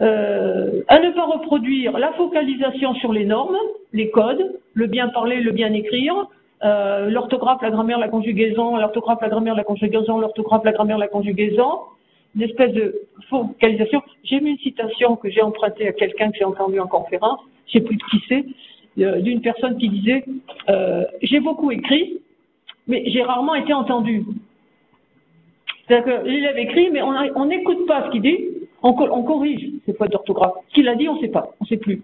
Euh, à ne pas reproduire la focalisation sur les normes, les codes, le bien parler, le bien écrire, euh, l'orthographe, la grammaire, la conjugaison, l'orthographe, la grammaire, la conjugaison, l'orthographe, la grammaire, la conjugaison, une espèce de focalisation. J'ai mis une citation que j'ai empruntée à quelqu'un que j'ai entendu en conférence, je sais plus de qui c'est, euh, d'une personne qui disait euh, J'ai beaucoup écrit, mais j'ai rarement été entendu. C'est-à-dire que l'élève écrit, mais on n'écoute pas ce qu'il dit, on, corrige ces fautes d'orthographe. Qui l'a dit, on ne sait pas, on ne sait plus.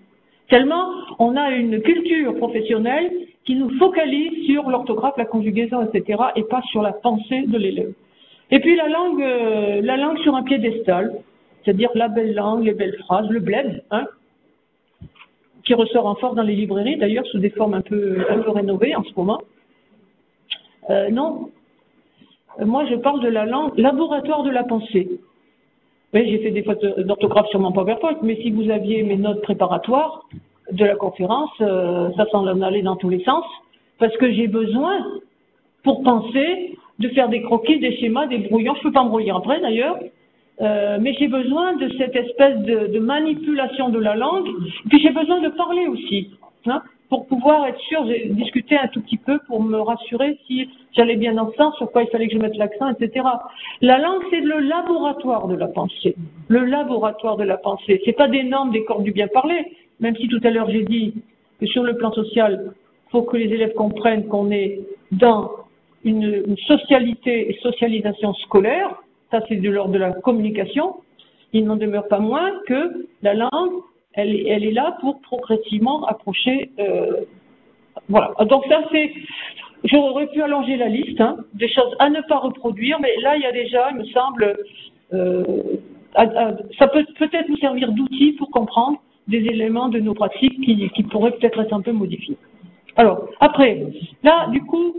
Tellement on a une culture professionnelle qui nous focalise sur l'orthographe, la conjugaison, etc., et pas sur la pensée de l'élève. Et puis la langue, euh, la langue sur un piédestal, c'est-à-dire la belle langue, les belles phrases, le bled, hein, qui ressort en force dans les librairies, d'ailleurs sous des formes un peu, un peu rénovées en ce moment. Euh, non, moi je parle de la langue laboratoire de la pensée. Oui, j'ai fait des fautes d'orthographe sur mon PowerPoint, mais si vous aviez mes notes préparatoires de la conférence, euh, ça s'en allait dans tous les sens, parce que j'ai besoin, pour penser, de faire des croquis, des schémas, des brouillons. Je peux pas me brouiller après d'ailleurs, euh, mais j'ai besoin de cette espèce de, manipulation de la langue. Puis j'ai besoin de parler aussi. Hein pour pouvoir être sûr, j'ai discuté un tout petit peu pour me rassurer si j'allais bien ce sens, sur quoi il fallait que je mette l'accent, etc. La langue, c'est le laboratoire de la pensée. Le laboratoire de la pensée. C'est pas des normes des corps du bien parler, même si tout à l'heure j'ai dit que sur le plan social, faut que les élèves comprennent qu'on est dans une, une, socialité et socialisation scolaire. Ça, c'est de l'ordre de la communication. Il n'en demeure pas moins que la langue, elle, est là pour progressivement approcher. Euh, voilà. Donc ça, c'est. J'aurais pu allonger la liste hein, des choses à ne pas reproduire, mais là, il y a déjà, il me semble, euh, ça peut peut-être nous servir d'outil pour comprendre des éléments de nos pratiques qui pourraient peut-être être un peu modifiés. Alors, après, là, du coup,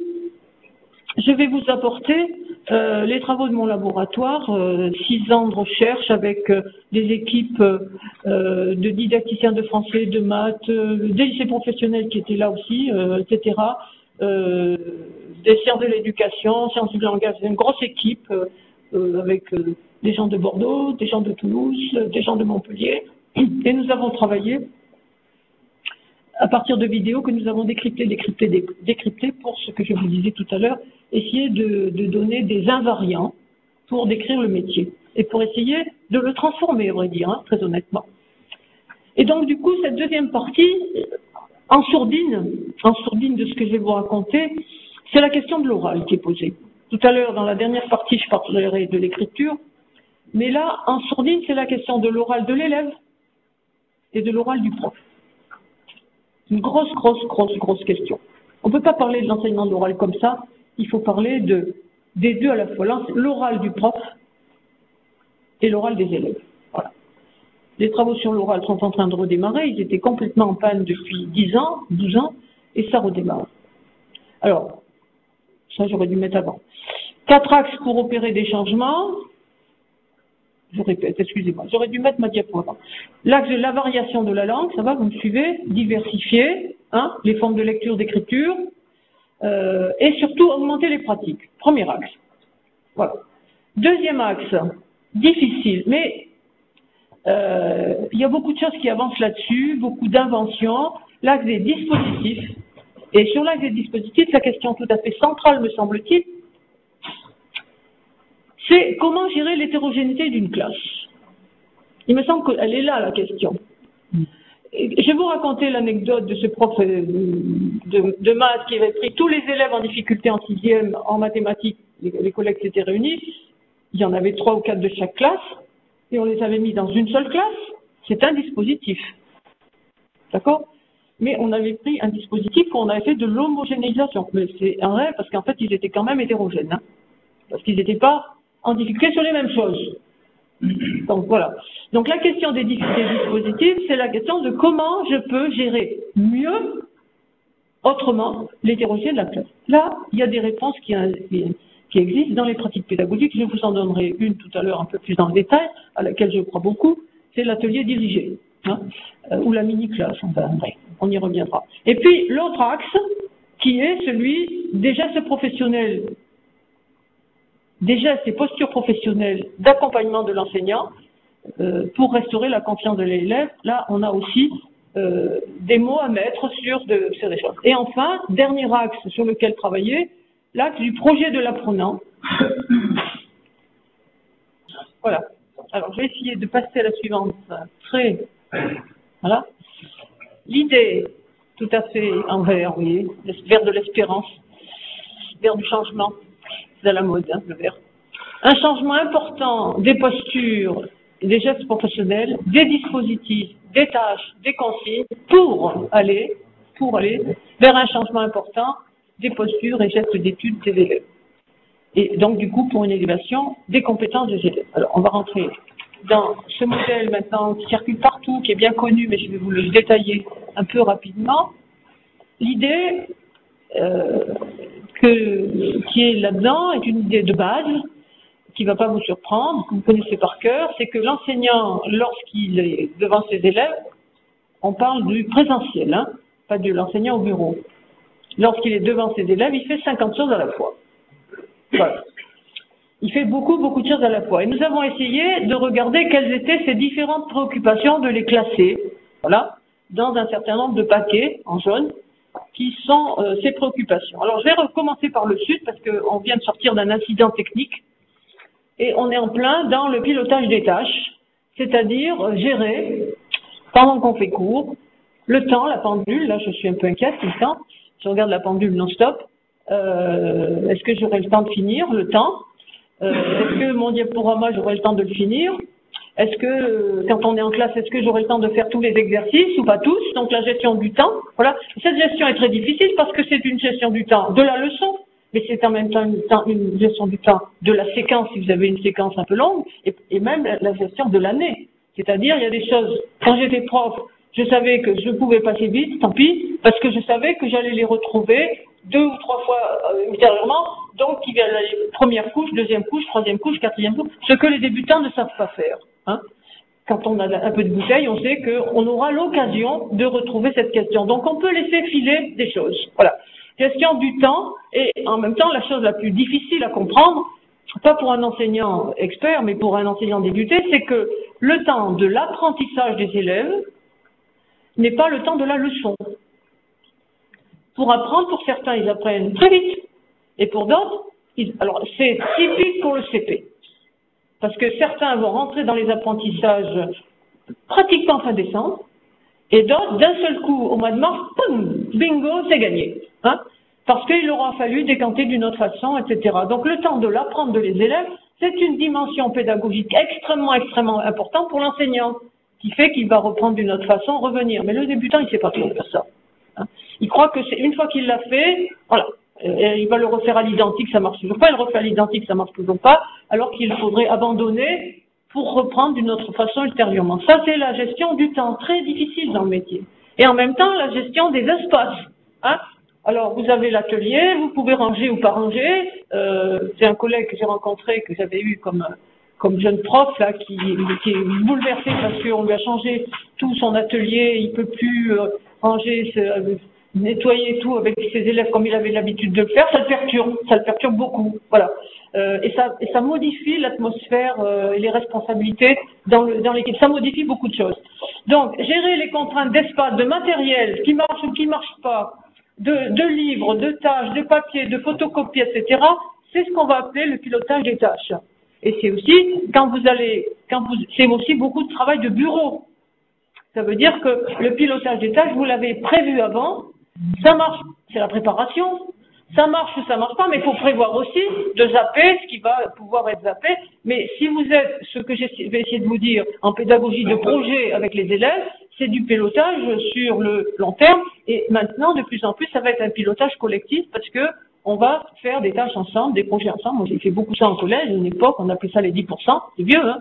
je vais vous apporter euh, les travaux de mon laboratoire, euh, six ans de recherche avec euh, des équipes de didacticiens de français, de maths, des lycées professionnels qui étaient là aussi, etc. des sciences de l'éducation, sciences du langage, une grosse équipe avec des gens de Bordeaux, des gens de Toulouse, des gens de Montpellier. Et nous avons travaillé à partir de vidéos que nous avons décryptées, décryptées, décryptées pour ce que je vous disais tout à l'heure, essayer de, donner des invariants pour décrire le métier et pour essayer de le transformer, à vrai dire, hein, très honnêtement. Et donc, du coup, cette deuxième partie, en sourdine, en sourdine de ce que je vais vous raconter, c'est la question de l'oral qui est posée. Tout à l'heure, dans la dernière partie, je parlerai de l'écriture, mais là, en sourdine, c'est la question de l'oral de l'élève et de l'oral du prof. Une grosse, grosse, grosse, grosse question. On ne peut pas parler de l'enseignement de l'oral comme ça. Il faut parler de, des deux à la fois, l'oral du prof et l'oral des élèves. Voilà. Les travaux sur l'oral sont en train de redémarrer. Ils étaient complètement en panne depuis 10 ans, 12 ans, et ça redémarre. Alors, ça j'aurais dû mettre avant. Quatre axes pour opérer des changements je répète, excusez-moi, j'aurais dû mettre ma diapo avant. L'axe de la variation de la langue, ça va, vous me suivez Diversifier hein, les formes de lecture, d'écriture, euh, et surtout augmenter les pratiques. Premier axe. Voilà. Deuxième axe, difficile, mais euh, il y a beaucoup de choses qui avancent là-dessus, beaucoup d'inventions. L'axe des dispositifs. Et sur l'axe des dispositifs, la question tout à fait centrale, me semble-t-il, c'est comment gérer l'hétérogénéité d'une classe. Il me semble qu'elle est là la question. Je vais vous raconter l'anecdote de ce prof euh, de, maths qui avait pris tous les élèves en difficulté en sixième en mathématiques. Les, les collègues s'étaient réunis. Il y en avait trois ou quatre de chaque classe et on les avait mis dans une seule classe. C'est un dispositif. D'accord? Mais on avait pris un dispositif où on avait fait de l'homogénéisation. Mais c'est un rêve parce qu'en fait, ils étaient quand même hétérogènes. Hein parce qu'ils n'étaient pas en difficulté sur les mêmes choses. Donc voilà. Donc la question des difficultés dispositifs, c'est la question de comment je peux gérer mieux, autrement, l'hétérogénéité de la classe. Là, il y a des réponses qui, existent dans les pratiques pédagogiques. Je vous en donnerai une tout à l'heure un peu plus dans le détail, à laquelle je crois beaucoup. C'est l'atelier dirigé, hein, euh, ou la mini-classe, on y reviendra. Et puis l'autre axe, qui est celui des gestes professionnels déjà ces postures professionnelles d'accompagnement de l'enseignant euh, pour restaurer la confiance de l'élève. Là, on a aussi euh, des mots à mettre sur de, sur des choses. Et enfin, dernier axe sur lequel travailler, l'axe du projet de l'apprenant. voilà. Alors, je vais essayer de passer à la suivante. Très, voilà. L'idée, tout à fait en vert, oui, vert de l'espérance, vert du changement à la mode, hein, le. Un changement important des postures, des gestes professionnels, des dispositifs, des tâches, des consignes pour aller, pour aller vers un changement important des postures et gestes d'études des élèves. Et donc, du coup, pour une élévation des compétences des élèves. Alors, on va rentrer dans ce modèle maintenant qui circule partout, qui est bien connu, mais je vais vous le détailler un peu rapidement. L'idée, euh, que, qui est là-dedans est une idée de base qui ne va pas vous surprendre, que vous connaissez par cœur, c'est que l'enseignant, lorsqu'il est devant ses élèves, on parle du présentiel, hein, pas de l'enseignant au bureau. Lorsqu'il est devant ses élèves, il fait 50 choses à la fois. Voilà. Il fait beaucoup, beaucoup de choses à la fois. Et nous avons essayé de regarder quelles étaient ces différentes préoccupations, de les classer, voilà, dans un certain nombre de paquets en jaune, qui sont euh, ces préoccupations. Alors, je vais recommencer par le sud parce qu'on vient de sortir d'un incident technique et on est en plein dans le pilotage des tâches, c'est-à-dire gérer, pendant qu'on fait cours, Le temps, la pendule, là je suis un peu inquiète le temps. Je regarde la pendule non-stop. Euh, est-ce que j'aurai le temps de finir le temps? Euh, Est-ce que mon diaporama, j'aurai le temps de le finir? Est-ce que, quand on est en classe, est-ce que j'aurai le temps de faire tous les exercices ou pas tous? Donc la gestion du temps, voilà. Cette gestion est très difficile parce que c'est une gestion du temps de la leçon, mais c'est en même temps une, gestion du temps de la séquence, si vous avez une séquence un peu longue, et, et même la gestion de l'année. C'est-à-dire, il y a des choses, quand j'étais prof, je savais que je pouvais passer vite, tant pis, parce que je savais que j'allais les retrouver deux ou trois fois euh, ultérieurement, donc il y a la première couche, deuxième couche, troisième couche, quatrième couche, ce que les débutants ne savent pas faire. Hein. Quand on a un peu de bouteille, on sait qu'on aura l'occasion de retrouver cette question. Donc on peut laisser filer des choses. Voilà. Question du temps, et en même temps, la chose la plus difficile à comprendre, pas pour un enseignant expert, mais pour un enseignant débuté, c'est que le temps de l'apprentissage des élèves n'est pas le temps de la leçon. Pour apprendre, pour certains, ils apprennent très vite. Et pour d'autres, alors c'est typique pour le CP. Parce que certains vont rentrer dans les apprentissages pratiquement fin décembre, et d'autres, d'un seul coup, au mois de mars, bingo, c'est gagné. Hein parce qu'il aura fallu décanter d'une autre façon, etc. Donc le temps de l'apprendre de les élèves, c'est une dimension pédagogique extrêmement, extrêmement importante pour l'enseignant, qui fait qu'il va reprendre d'une autre façon, revenir. Mais le débutant, il ne sait pas trop faire ça. Hein. Il croit que c'est une fois qu'il l'a fait, voilà, il va le refaire à l'identique, ça marche toujours pas, il le refait à l'identique, ça marche toujours pas, alors qu'il faudrait abandonner pour reprendre d'une autre façon ultérieurement. Ça, c'est la gestion du temps, très difficile dans le métier. Et en même temps, la gestion des espaces. Hein. alors, vous avez l'atelier, vous pouvez ranger ou pas ranger. Euh, c'est un collègue que j'ai rencontré, que j'avais eu comme jeune prof là qui, qui est bouleversé parce qu'on lui a changé tout son atelier, il peut plus euh, ranger, nettoyer tout avec ses élèves comme il avait l'habitude de le faire, ça le perturbe, ça le perturbe beaucoup, voilà. Euh, et ça et ça modifie l'atmosphère euh, et les responsabilités dans le dans l'équipe, ça modifie beaucoup de choses. Donc gérer les contraintes d'espace, de matériel, qui marche ou qui marche pas, de, de livres, de tâches, de papier, de photocopies, etc. C'est ce qu'on va appeler le pilotage des tâches. Et c'est aussi, quand vous allez, quand vous, c'est aussi beaucoup de travail de bureau. Ça veut dire que le pilotage des tâches, vous l'avez prévu avant, ça marche, c'est la préparation. Ça marche ou ça marche pas, mais il faut prévoir aussi de zapper ce qui va pouvoir être zappé. Mais si vous êtes, ce que je vais essayer de vous dire en pédagogie de projet avec les élèves, c'est du pilotage sur le long terme. Et maintenant, de plus en plus, ça va être un pilotage collectif parce que on va faire des tâches ensemble, des projets ensemble. Moi, j'ai fait beaucoup ça en collège. À une époque, on appelait ça les 10%. C'est vieux, hein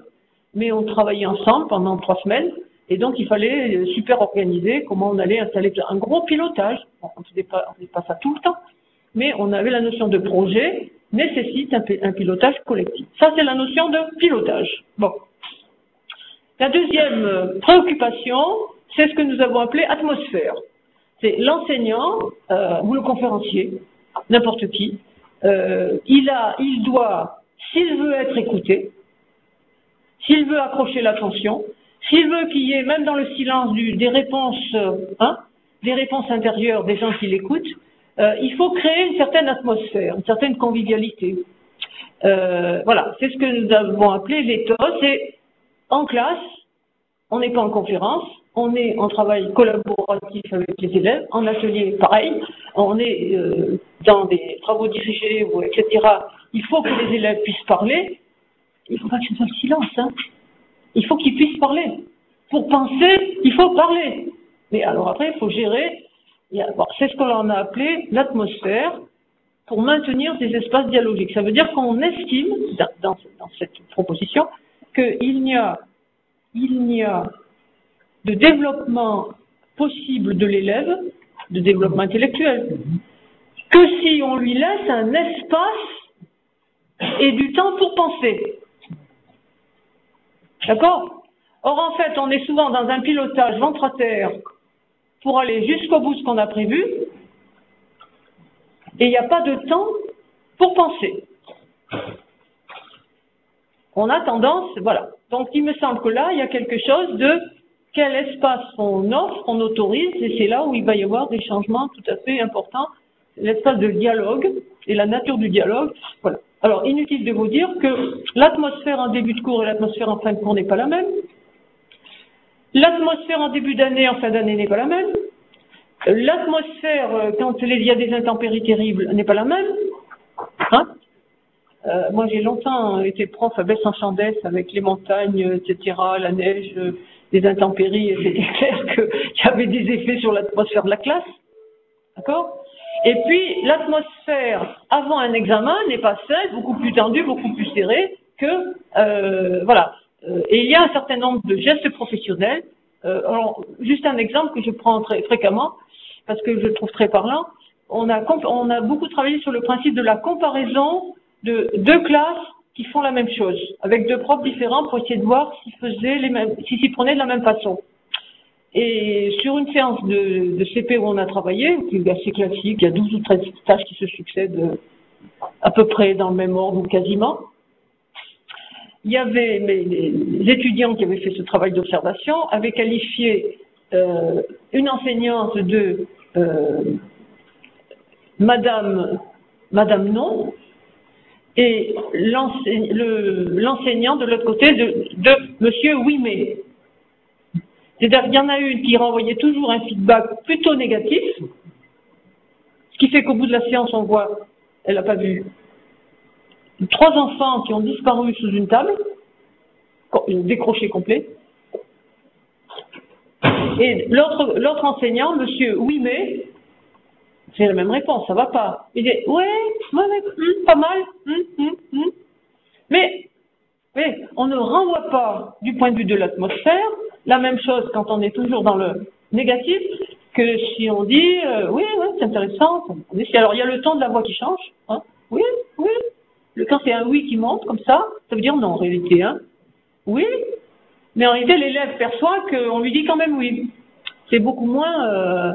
Mais on travaillait ensemble pendant trois semaines. Et donc, il fallait super organiser comment on allait installer un gros pilotage. on ne faisait pas, ça tout le temps. Mais on avait la notion de projet nécessite un, un pilotage collectif. Ça, c'est la notion de pilotage. Bon. La deuxième euh, préoccupation, c'est ce que nous avons appelé atmosphère. C'est l'enseignant euh, ou le conférencier n'importe qui, euh, il, a, il doit, s'il veut être écouté, s'il veut accrocher l'attention, s'il veut qu'il y ait, même dans le silence, des réponses, euh, hein, des réponses intérieures des gens qui l'écoutent, euh, il faut créer une certaine atmosphère, une certaine convivialité. Euh, voilà, c'est ce que nous avons appelé l'éthos. C'est en classe, on n'est pas en conférence, on est en travail collaboratif avec les élèves, en atelier pareil, on est dans des travaux dirigés, etc. Il faut que les élèves puissent parler. Il ne faut pas que ce soit le silence. Hein. Il faut qu'ils puissent parler. Pour penser, il faut parler. Mais alors après, il faut gérer. c'est ce qu'on a appelé l'atmosphère pour maintenir des espaces dialogiques. Ça veut dire qu'on estime, dans, cette proposition, qu'il n'y a de développement possible de l'élève, de développement intellectuel, que si on lui laisse un espace et du temps pour penser. D'accord? Or, en fait, on est souvent dans un pilotage ventre à terre pour aller jusqu'au bout de ce qu'on a prévu, et il n'y a pas de temps pour penser. On a tendance, voilà. Donc, il me semble que là, il y a quelque chose de quel espace on offre, on autorise, et c'est là où il va y avoir des changements tout à fait importants, l'espace de dialogue et la nature du dialogue. Voilà. Alors, inutile de vous dire que l'atmosphère en début de cours et l'atmosphère en fin de cours n'est pas la même. L'atmosphère en début d'année, en fin d'année n'est pas la même. L'atmosphère, euh, quand il y a des intempéries terribles, n'est pas la même. Hein? Euh, moi, j'ai longtemps été prof à Bess-en-Chandès avec les montagnes, etc., la neige, euh, les intempéries, et c'était clair qu'il y avait des effets sur l'atmosphère de la classe. D'accord? Et puis, l'atmosphère avant un examen n'est pas celle, beaucoup plus tendue, beaucoup plus serrée que, euh, voilà. Euh, et il y a un certain nombre de gestes professionnels. Euh, alors, juste un exemple que je prends très fréquemment, parce que je le trouve très parlant. On a, on a beaucoup travaillé sur le principe de la comparaison de deux classes qui font la même chose, avec deux profs différents pour essayer de voir s'ils s'y prenaient de la même façon. Et sur une séance de, CP où on a travaillé, qui est assez classique, il y a 12 ou 13 tâches qui se succèdent à peu près dans le même ordre ou quasiment, il y avait les étudiants qui avaient fait ce travail d'observation avaient qualifié euh, une enseignante de euh, Madame Madame non et l'enseignant de l'autre côté de, de Monsieur oui mais. C'est-à-dire qu'il y en a une qui renvoyait toujours un feedback plutôt négatif, ce qui fait qu'au bout de la séance, on voit, elle n'a pas vu, trois enfants qui ont disparu sous une table, décroché complet, et l'autre enseignant, monsieur oui mais, c'est la même réponse, ça va pas. Il dit, ouais, hmm, pas mal, hmm, hmm, mais, mais on ne renvoie pas du point de vue de l'atmosphère la même chose quand on est toujours dans le négatif que si on dit, euh, oui, oui, c'est intéressant. Alors il y a le ton de la voix qui change, hein, oui, oui. Le, quand c'est un oui qui monte comme ça, ça veut dire non en réalité, hein. Oui, mais en réalité l'élève perçoit qu'on lui dit quand même oui. C'est beaucoup moins euh,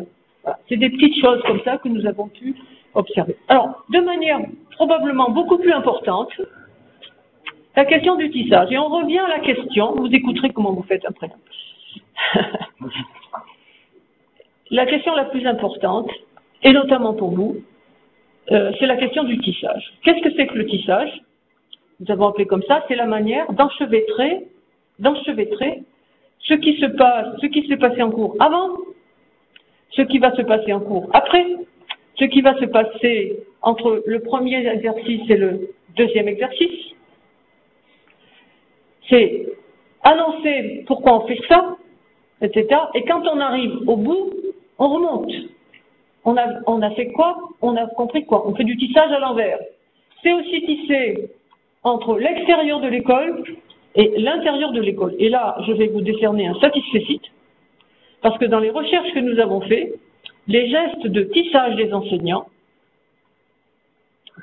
c'est des petites choses comme ça que nous avons pu observer. Alors, de manière probablement beaucoup plus importante, la question du tissage. Et on revient à la question, vous écouterez comment vous faites après. la question la plus importante, et notamment pour vous, euh, c'est la question du tissage. Qu'est-ce que c'est que le tissage? Nous avons appelé comme ça, c'est la manière d'enchevêtrer, d'enchevêtrer ce qui se passe, ce qui s'est passé en cours avant ce qui va se passer en cours après, ce qui va se passer entre le premier exercice et le deuxième exercice. C'est annoncer pourquoi on fait ça, etc. Et quand on arrive au bout, on remonte. On a, fait quoi? On a compris quoi? On fait du tissage à l'envers. C'est aussi tisser entre l'extérieur de l'école et l'intérieur de l'école. Et là, je vais vous décerner un satisfait parce que dans les recherches que nous avons faites, les gestes de tissage des enseignants,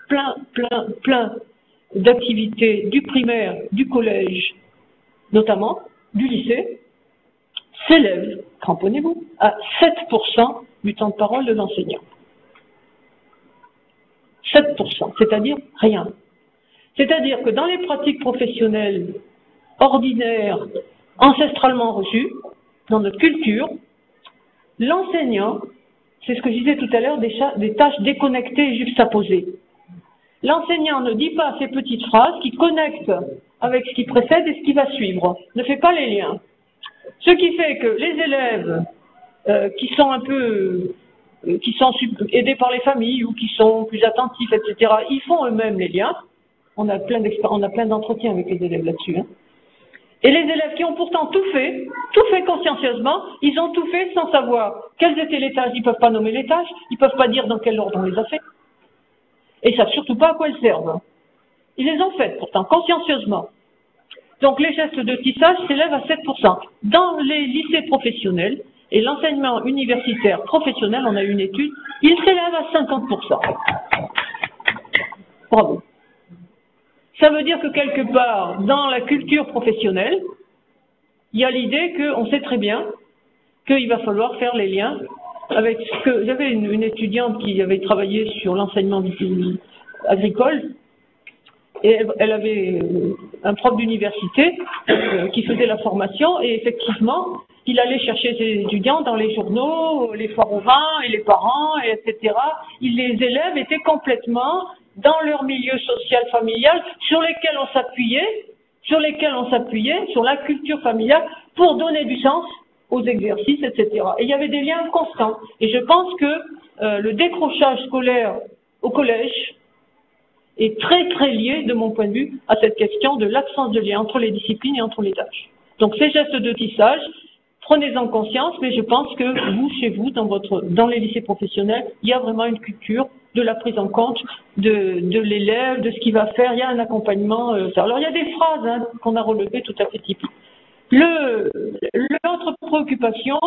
plein, plein, plein d'activités du primaire, du collège, notamment, du lycée, s'élèvent, cramponnez-vous, à 7% du temps de parole de l'enseignant. 7%, c'est-à-dire rien. C'est-à-dire que dans les pratiques professionnelles ordinaires, ancestralement reçues, dans notre culture, l'enseignant, c'est ce que je disais tout à l'heure, des, tâches déconnectées et juxtaposées. L'enseignant ne dit pas ces petites phrases qui connectent avec ce qui précède et ce qui va suivre, ne fait pas les liens. Ce qui fait que les élèves euh, qui sont un peu, euh, qui sont aidés par les familles ou qui sont plus attentifs, etc., ils font eux-mêmes les liens. On a plein d'entretiens avec les élèves là-dessus. Hein. Et les élèves qui ont pourtant tout fait, tout fait consciencieusement, ils ont tout fait sans savoir quelles étaient les tâches. Ils ne peuvent pas nommer les tâches, ils ne peuvent pas dire dans quel ordre on les a fait. Et ils savent surtout pas à quoi elles servent. Ils les ont faites pourtant consciencieusement. Donc les gestes de tissage s'élèvent à 7%. Dans les lycées professionnels et l'enseignement universitaire professionnel, on a une étude, il s'élève à 50%. Bravo. Ça veut dire que quelque part, dans la culture professionnelle, il y a l'idée qu'on sait très bien qu'il va falloir faire les liens j'avais une, étudiante qui avait travaillé sur l'enseignement agricole et elle, avait un prof d'université euh, qui faisait la formation et effectivement il allait chercher ses étudiants dans les journaux, les foires au vin et les parents, et etc. les élèves étaient complètement dans leur milieu social familial sur lesquels on s'appuyait, sur lesquels on s'appuyait, sur la culture familiale pour donner du sens aux exercices, etc. Et il y avait des liens constants. Et je pense que euh, le décrochage scolaire au collège est très très lié, de mon point de vue, à cette question de l'absence de lien entre les disciplines et entre les tâches. Donc ces gestes de tissage, prenez-en conscience, mais je pense que vous, chez vous, dans, votre, dans les lycées professionnels, il y a vraiment une culture de la prise en compte de, l'élève, de ce qu'il va faire, il y a un accompagnement. Euh, alors il y a des phrases hein, qu'on a relevées tout à fait typiques. L'autre préoccupation,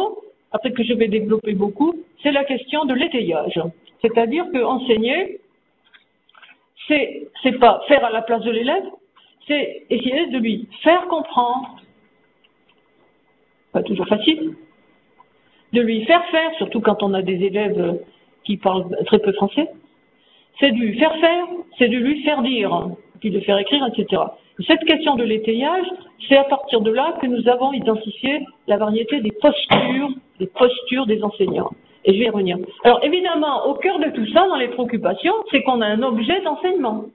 après que je vais développer beaucoup, c'est la question de l'étayage. C'est-à-dire que enseigner, c'est c'est pas faire à la place de l'élève, c'est essayer de lui faire comprendre, pas toujours facile, de lui faire faire, surtout quand on a des élèves qui parlent très peu français, c'est de lui faire faire, c'est de lui faire dire, puis de faire écrire, etc. Cette question de l'étayage, c'est à partir de là que nous avons identifié la variété des postures, des postures des enseignants. Et je vais y revenir. Alors évidemment, au cœur de tout ça, dans les préoccupations, c'est qu'on a un objet d'enseignement.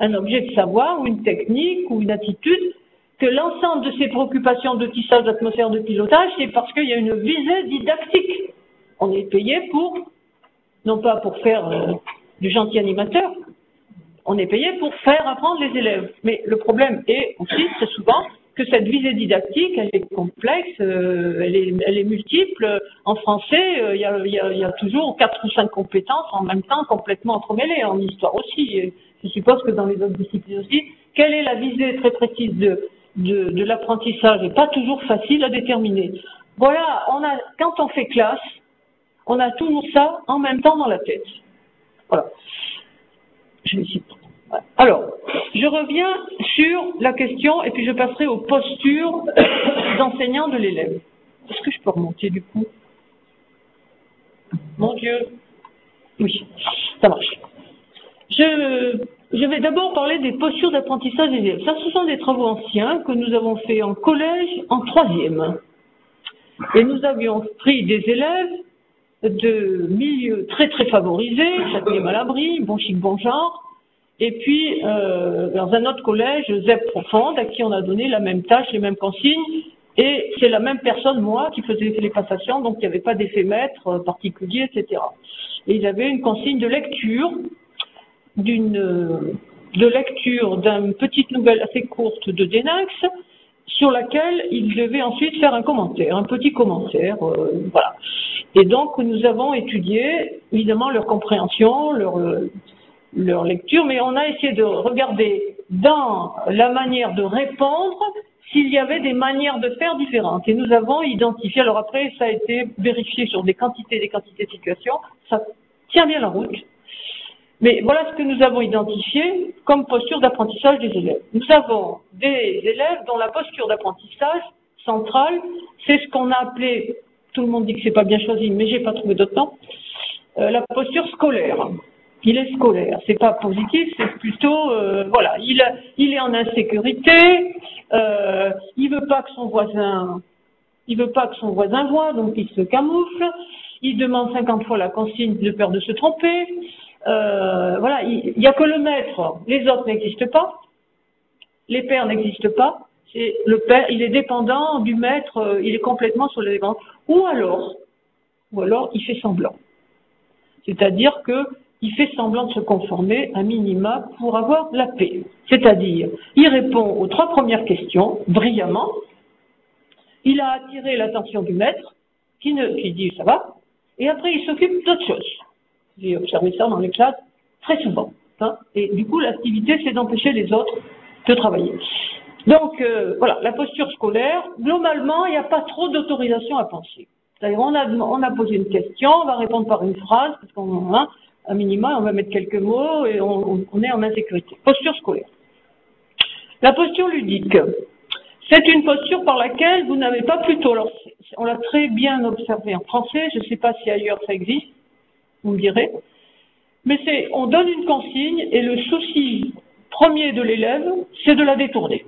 Un objet de savoir ou une technique ou une attitude que l'ensemble de ces préoccupations de tissage d'atmosphère de pilotage, c'est parce qu'il y a une visée didactique. On est payé pour, non pas pour faire euh, du gentil animateur, on est payé pour faire apprendre les élèves. Mais le problème est aussi, très souvent, que cette visée didactique, elle est complexe, euh, elle, est, multiple. En français, euh, il y, a, toujours quatre ou cinq compétences en même temps complètement entremêlées, en histoire aussi. Je suppose que dans les autres disciplines aussi. Quelle est la visée très précise de, de, de l'apprentissage et pas toujours facile à déterminer. Voilà, quand on fait classe, on a toujours ça en même temps dans la tête. Voilà. Je vais Alors, je reviens sur la question et puis je passerai aux postures d'enseignant de l'élève. Est-ce que je peux remonter du coup? Mon Dieu. Oui, ça marche. Je, je vais d'abord parler des postures d'apprentissage des élèves. Ça, ce sont des travaux anciens que nous avons fait en collège en troisième. Et nous avions pris des élèves de milieux très très favorisés, l'abri, bon chic, bon genre, et puis euh, dans un autre collège, ZEP Profonde, à qui on a donné la même tâche, les mêmes consignes, et c'est la même personne, moi, qui faisait les passations, donc il n'y avait pas d'effet maître particulier, etc. Et ils avaient une consigne de lecture, d'une de lecture d'une petite nouvelle assez courte de Denax, sur laquelle ils devaient ensuite faire un commentaire, un petit commentaire, euh, voilà. Et donc nous avons étudié évidemment leur compréhension, leur leur lecture, mais on a essayé de regarder dans la manière de répondre s'il y avait des manières de faire différentes. Et nous avons identifié, alors après ça a été vérifié sur des quantités, des quantités de situations, ça tient bien la route. Mais voilà ce que nous avons identifié comme posture d'apprentissage des élèves. Nous avons des élèves dont la posture d'apprentissage centrale, c'est ce qu'on a appelé, tout le monde dit que c'est pas bien choisi, mais j'ai pas trouvé d'autre temps, euh, la posture scolaire. Il est scolaire, c'est pas positif, c'est plutôt, euh, voilà, il, il est en insécurité, euh, il veut pas que son voisin, il veut pas que son voisin voit, donc il se camoufle, il demande 50 fois la consigne de peur de se tromper, euh, voilà, il n'y a que le maître, les autres n'existent pas, les pères n'existent pas, c'est le père, il est dépendant du maître, euh, il est complètement sur les ventes. Ou alors, ou alors il fait semblant. C'est-à-dire que il fait semblant de se conformer à minima pour avoir la paix. C'est-à-dire, il répond aux trois premières questions brillamment, il a attiré l'attention du maître, qui, ne, qui dit ça va, et après il s'occupe d'autre chose. J'ai observé ça dans les classes très souvent. Hein, et du coup, l'activité, c'est d'empêcher les autres de travailler. Donc, euh, voilà, la posture scolaire, globalement, il n'y a pas trop d'autorisation à penser. C'est-à-dire, on a, posé une question, on va répondre par une phrase, parce qu'on a un minimum, on va mettre quelques mots et on, on est en insécurité. Posture scolaire. La posture ludique. C'est une posture par laquelle vous n'avez pas plutôt, alors on l'a très bien observé en français, je ne sais pas si ailleurs ça existe, vous me direz. Mais c'est, on donne une consigne et le souci premier de l'élève, c'est de la détourner.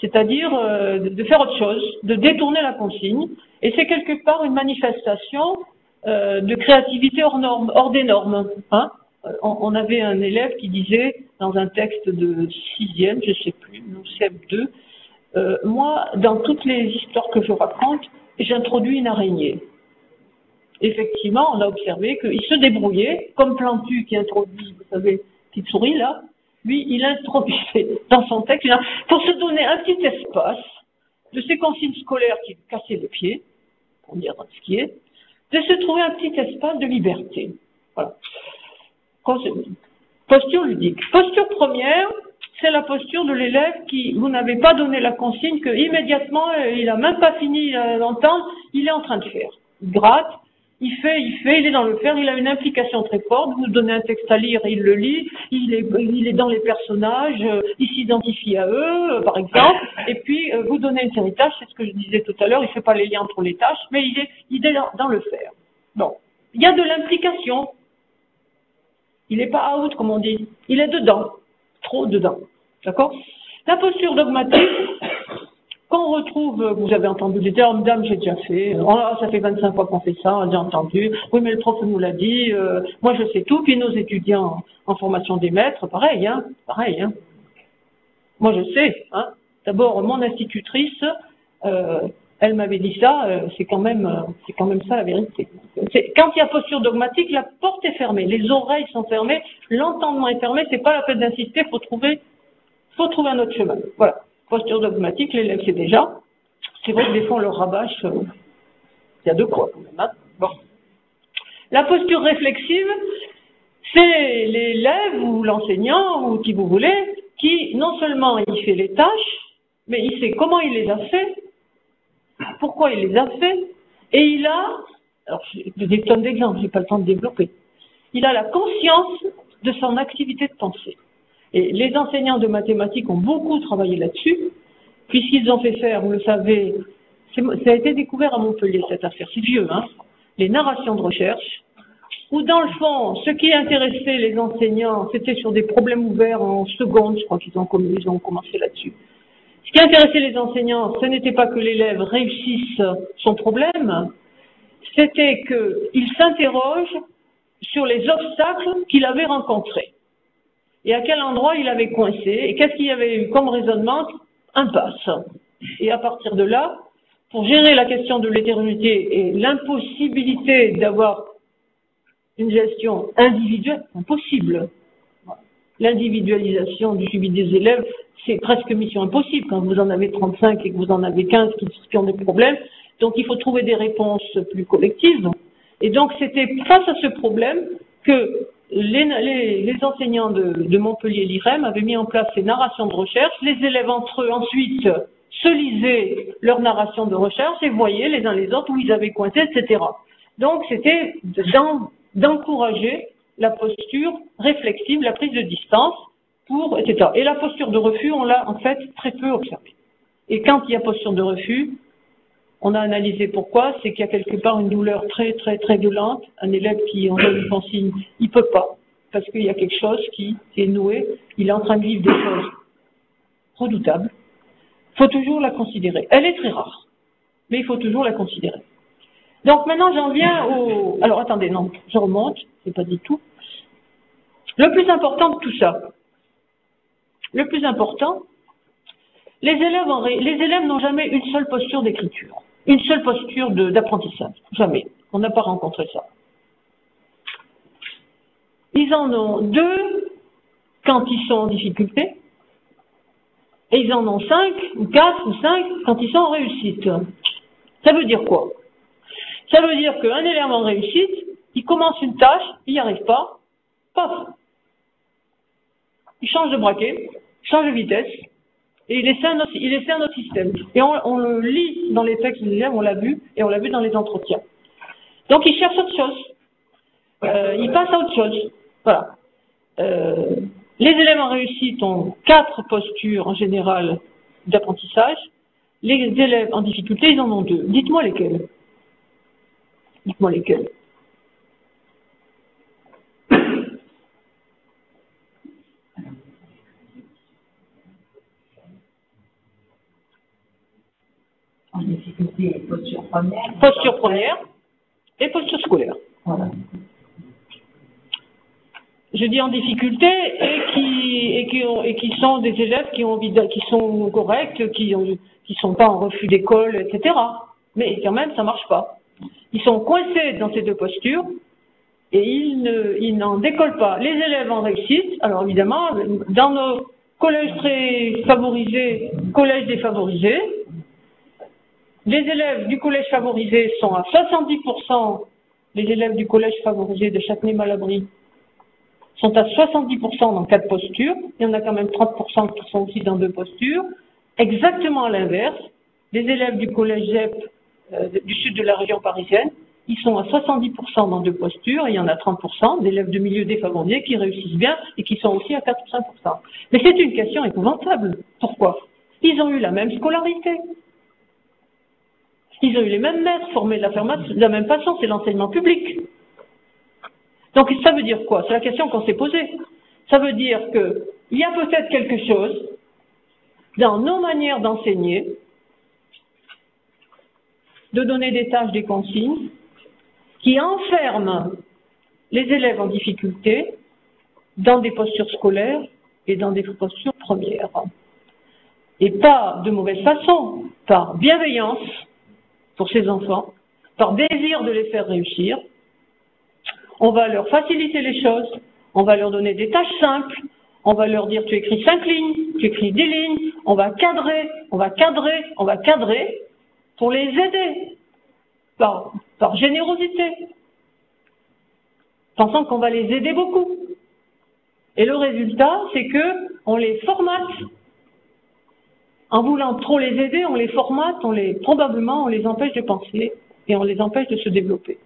C'est-à-dire euh, de faire autre chose, de détourner la consigne. Et c'est quelque part une manifestation euh, de créativité hors, hors des normes. Hein euh, on, avait un élève qui disait dans un texte de sixième, je sais plus, non, CEP2, euh, moi, dans toutes les histoires que je raconte, j'introduis une araignée. Effectivement, on a observé qu'il se débrouillait, comme Plantu qui introduit, vous savez, petite souris là, lui, il introduisait dans son texte, pour se donner un petit espace de ses consignes scolaires qui cassaient les pieds, pour dire ce qui est, de se trouver un petit espace de liberté. Voilà. Posture ludique. Posture première, c'est la posture de l'élève qui, vous n'avez pas donné la consigne que immédiatement, euh, il n'a même pas fini euh, d'entendre, il est en train de faire. Il gratte, il fait, il fait, il est dans le faire, il a une implication très forte. Vous donnez un texte à lire, il le lit, il est, dans les personnages, euh, il s'identifie à eux, par exemple. Et puis, vous donnez une série de tâches, c'est ce que je disais tout à l'heure, il ne fait pas les liens entre les tâches, mais il est, il est dans le faire. Bon. Il y a de l'implication. Il n'est pas out, comme on dit. Il est dedans. Trop dedans. D'accord? La posture dogmatique, qu'on retrouve, vous avez entendu des termes, dame, j'ai déjà fait, oh, ça fait 25 fois qu'on fait ça, on a entendu, oui, mais le prof nous l'a dit, euh, moi je sais tout, puis nos étudiants en formation des maîtres, pareil, hein, pareil, hein. Moi je sais, hein. D'abord, mon institutrice, euh, elle m'avait dit ça, euh, c'est quand même, c'est quand même ça la vérité. Quand il y a posture dogmatique, la porte est fermée, les oreilles sont fermées, l'entendement est fermé, c'est pas la peine d'insister, faut trouver faut trouver un autre chemin. Voilà. Posture dogmatique, l'élève sait déjà. C'est vrai que des fois on le rabâche. Euh, il y a deux croix quand même. Bon. La posture réflexive, c'est l'élève ou l'enseignant ou qui vous voulez, qui non seulement il fait les tâches, mais il sait comment il les a fait, pourquoi il les a fait, et il a, alors j'ai des tonnes d'exemples, j'ai pas le temps de développer, il a la conscience de son activité de pensée. Et les enseignants de mathématiques ont beaucoup travaillé là-dessus, puisqu'ils ont fait faire, vous le savez, ça a été découvert à Montpellier cette affaire, c'est vieux, hein, les narrations de recherche, où dans le fond, ce qui intéressait les enseignants, c'était sur des problèmes ouverts en seconde, je crois qu'ils ont, commencé là-dessus. Ce qui intéressait les enseignants, ce n'était pas que l'élève réussisse son problème, c'était qu'il s'interroge sur les obstacles qu'il avait rencontrés et à quel endroit il avait coincé, et qu'est-ce qu'il y avait eu comme raisonnement? Impasse. Et à partir de là, pour gérer la question de l'éternité et l'impossibilité d'avoir une gestion individuelle, impossible. L'individualisation du suivi des élèves, c'est presque mission impossible quand vous en avez 35 et que vous en avez 15 qui ont des problèmes. Donc il faut trouver des réponses plus collectives. Et donc c'était face à ce problème que les, enseignants de, Montpellier l'IREM avaient mis en place ces narrations de recherche. Les élèves entre eux ensuite se lisaient leurs narrations de recherche et voyaient les uns les autres où ils avaient coincé, etc. Donc c'était d'encourager la posture réflexive, la prise de distance, pour, etc. Et la posture de refus, on l'a en fait très peu observée. Et quand il y a posture de refus, on a analysé pourquoi, c'est qu'il y a quelque part une douleur très très très violente. Un élève qui en donne une consigne, il peut pas, parce qu'il y a quelque chose qui est noué, il est en train de vivre des choses redoutables. Il faut toujours la considérer. Elle est très rare, mais il faut toujours la considérer. Donc maintenant j'en viens au... Alors attendez, non, je remonte, c'est pas du tout. Le plus important de tout ça, le plus important, les élèves, les élèves n'ont jamais une seule posture d'écriture une seule posture d'apprentissage. Jamais. On n'a pas rencontré ça. Ils en ont deux quand ils sont en difficulté, et ils en ont cinq, ou quatre, ou cinq quand ils sont en réussite. Ça veut dire quoi? Ça veut dire qu'un élève en réussite, il commence une tâche, il n'y arrive pas, paf Il change de braquet, change de vitesse, et il essaie un autre, il essaie un autre système. Et on, le lit dans les textes des élèves, on l'a vu, et on l'a vu dans les entretiens. Donc il cherche autre chose. Euh, il passe à autre chose. Voilà. Euh, les élèves en réussite ont quatre postures en général d'apprentissage. Les élèves en difficulté, ils en ont deux. Dites-moi lesquels. Dites-moi lesquels. posture première. Posture première et posture scolaire. Je dis en difficulté et qui, et qui ont et qui sont des élèves qui ont envie qui sont corrects, qui ont qui sont pas en refus d'école, etc. Mais quand même, ça marche pas. Ils sont coincés dans ces deux postures et ils ne ils n'en décollent pas. Les élèves en réussite. Alors évidemment, dans nos collèges très favorisés, collèges défavorisés, les élèves du collège favorisé sont à 70%, les élèves du collège favorisé de Châtenay-Malabry sont à 70% dans quatre postures. Il y en a quand même 30% qui sont aussi dans deux postures. Exactement à l'inverse, les élèves du collège ZEP euh, du sud de la région parisienne, ils sont à 70% dans deux postures et il y en a 30% d'élèves de milieux défavorisés qui réussissent bien et qui sont aussi à 4 5%. Mais c'est une question épouvantable. Pourquoi? Ils ont eu la même scolarité. Ils ont eu les mêmes maîtres formés de la, même façon, c'est l'enseignement public. Donc ça veut dire quoi? C'est la question qu'on s'est posée. Ça veut dire qu'il y a peut-être quelque chose dans nos manières d'enseigner, de donner des tâches, des consignes, qui enferment les élèves en difficulté dans des postures scolaires et dans des postures premières. Et pas de mauvaise façon, par bienveillance pour ces enfants, par désir de les faire réussir, on va leur faciliter les choses, on va leur donner des tâches simples, on va leur dire tu écris cinq lignes, tu écris dix lignes, on va cadrer, on va cadrer, on va cadrer pour les aider par, générosité, pensant qu'on va les aider beaucoup. Et le résultat, c'est que on les formate. En voulant trop les aider, on les formate, on les probablement on les empêche de penser et on les empêche de se développer.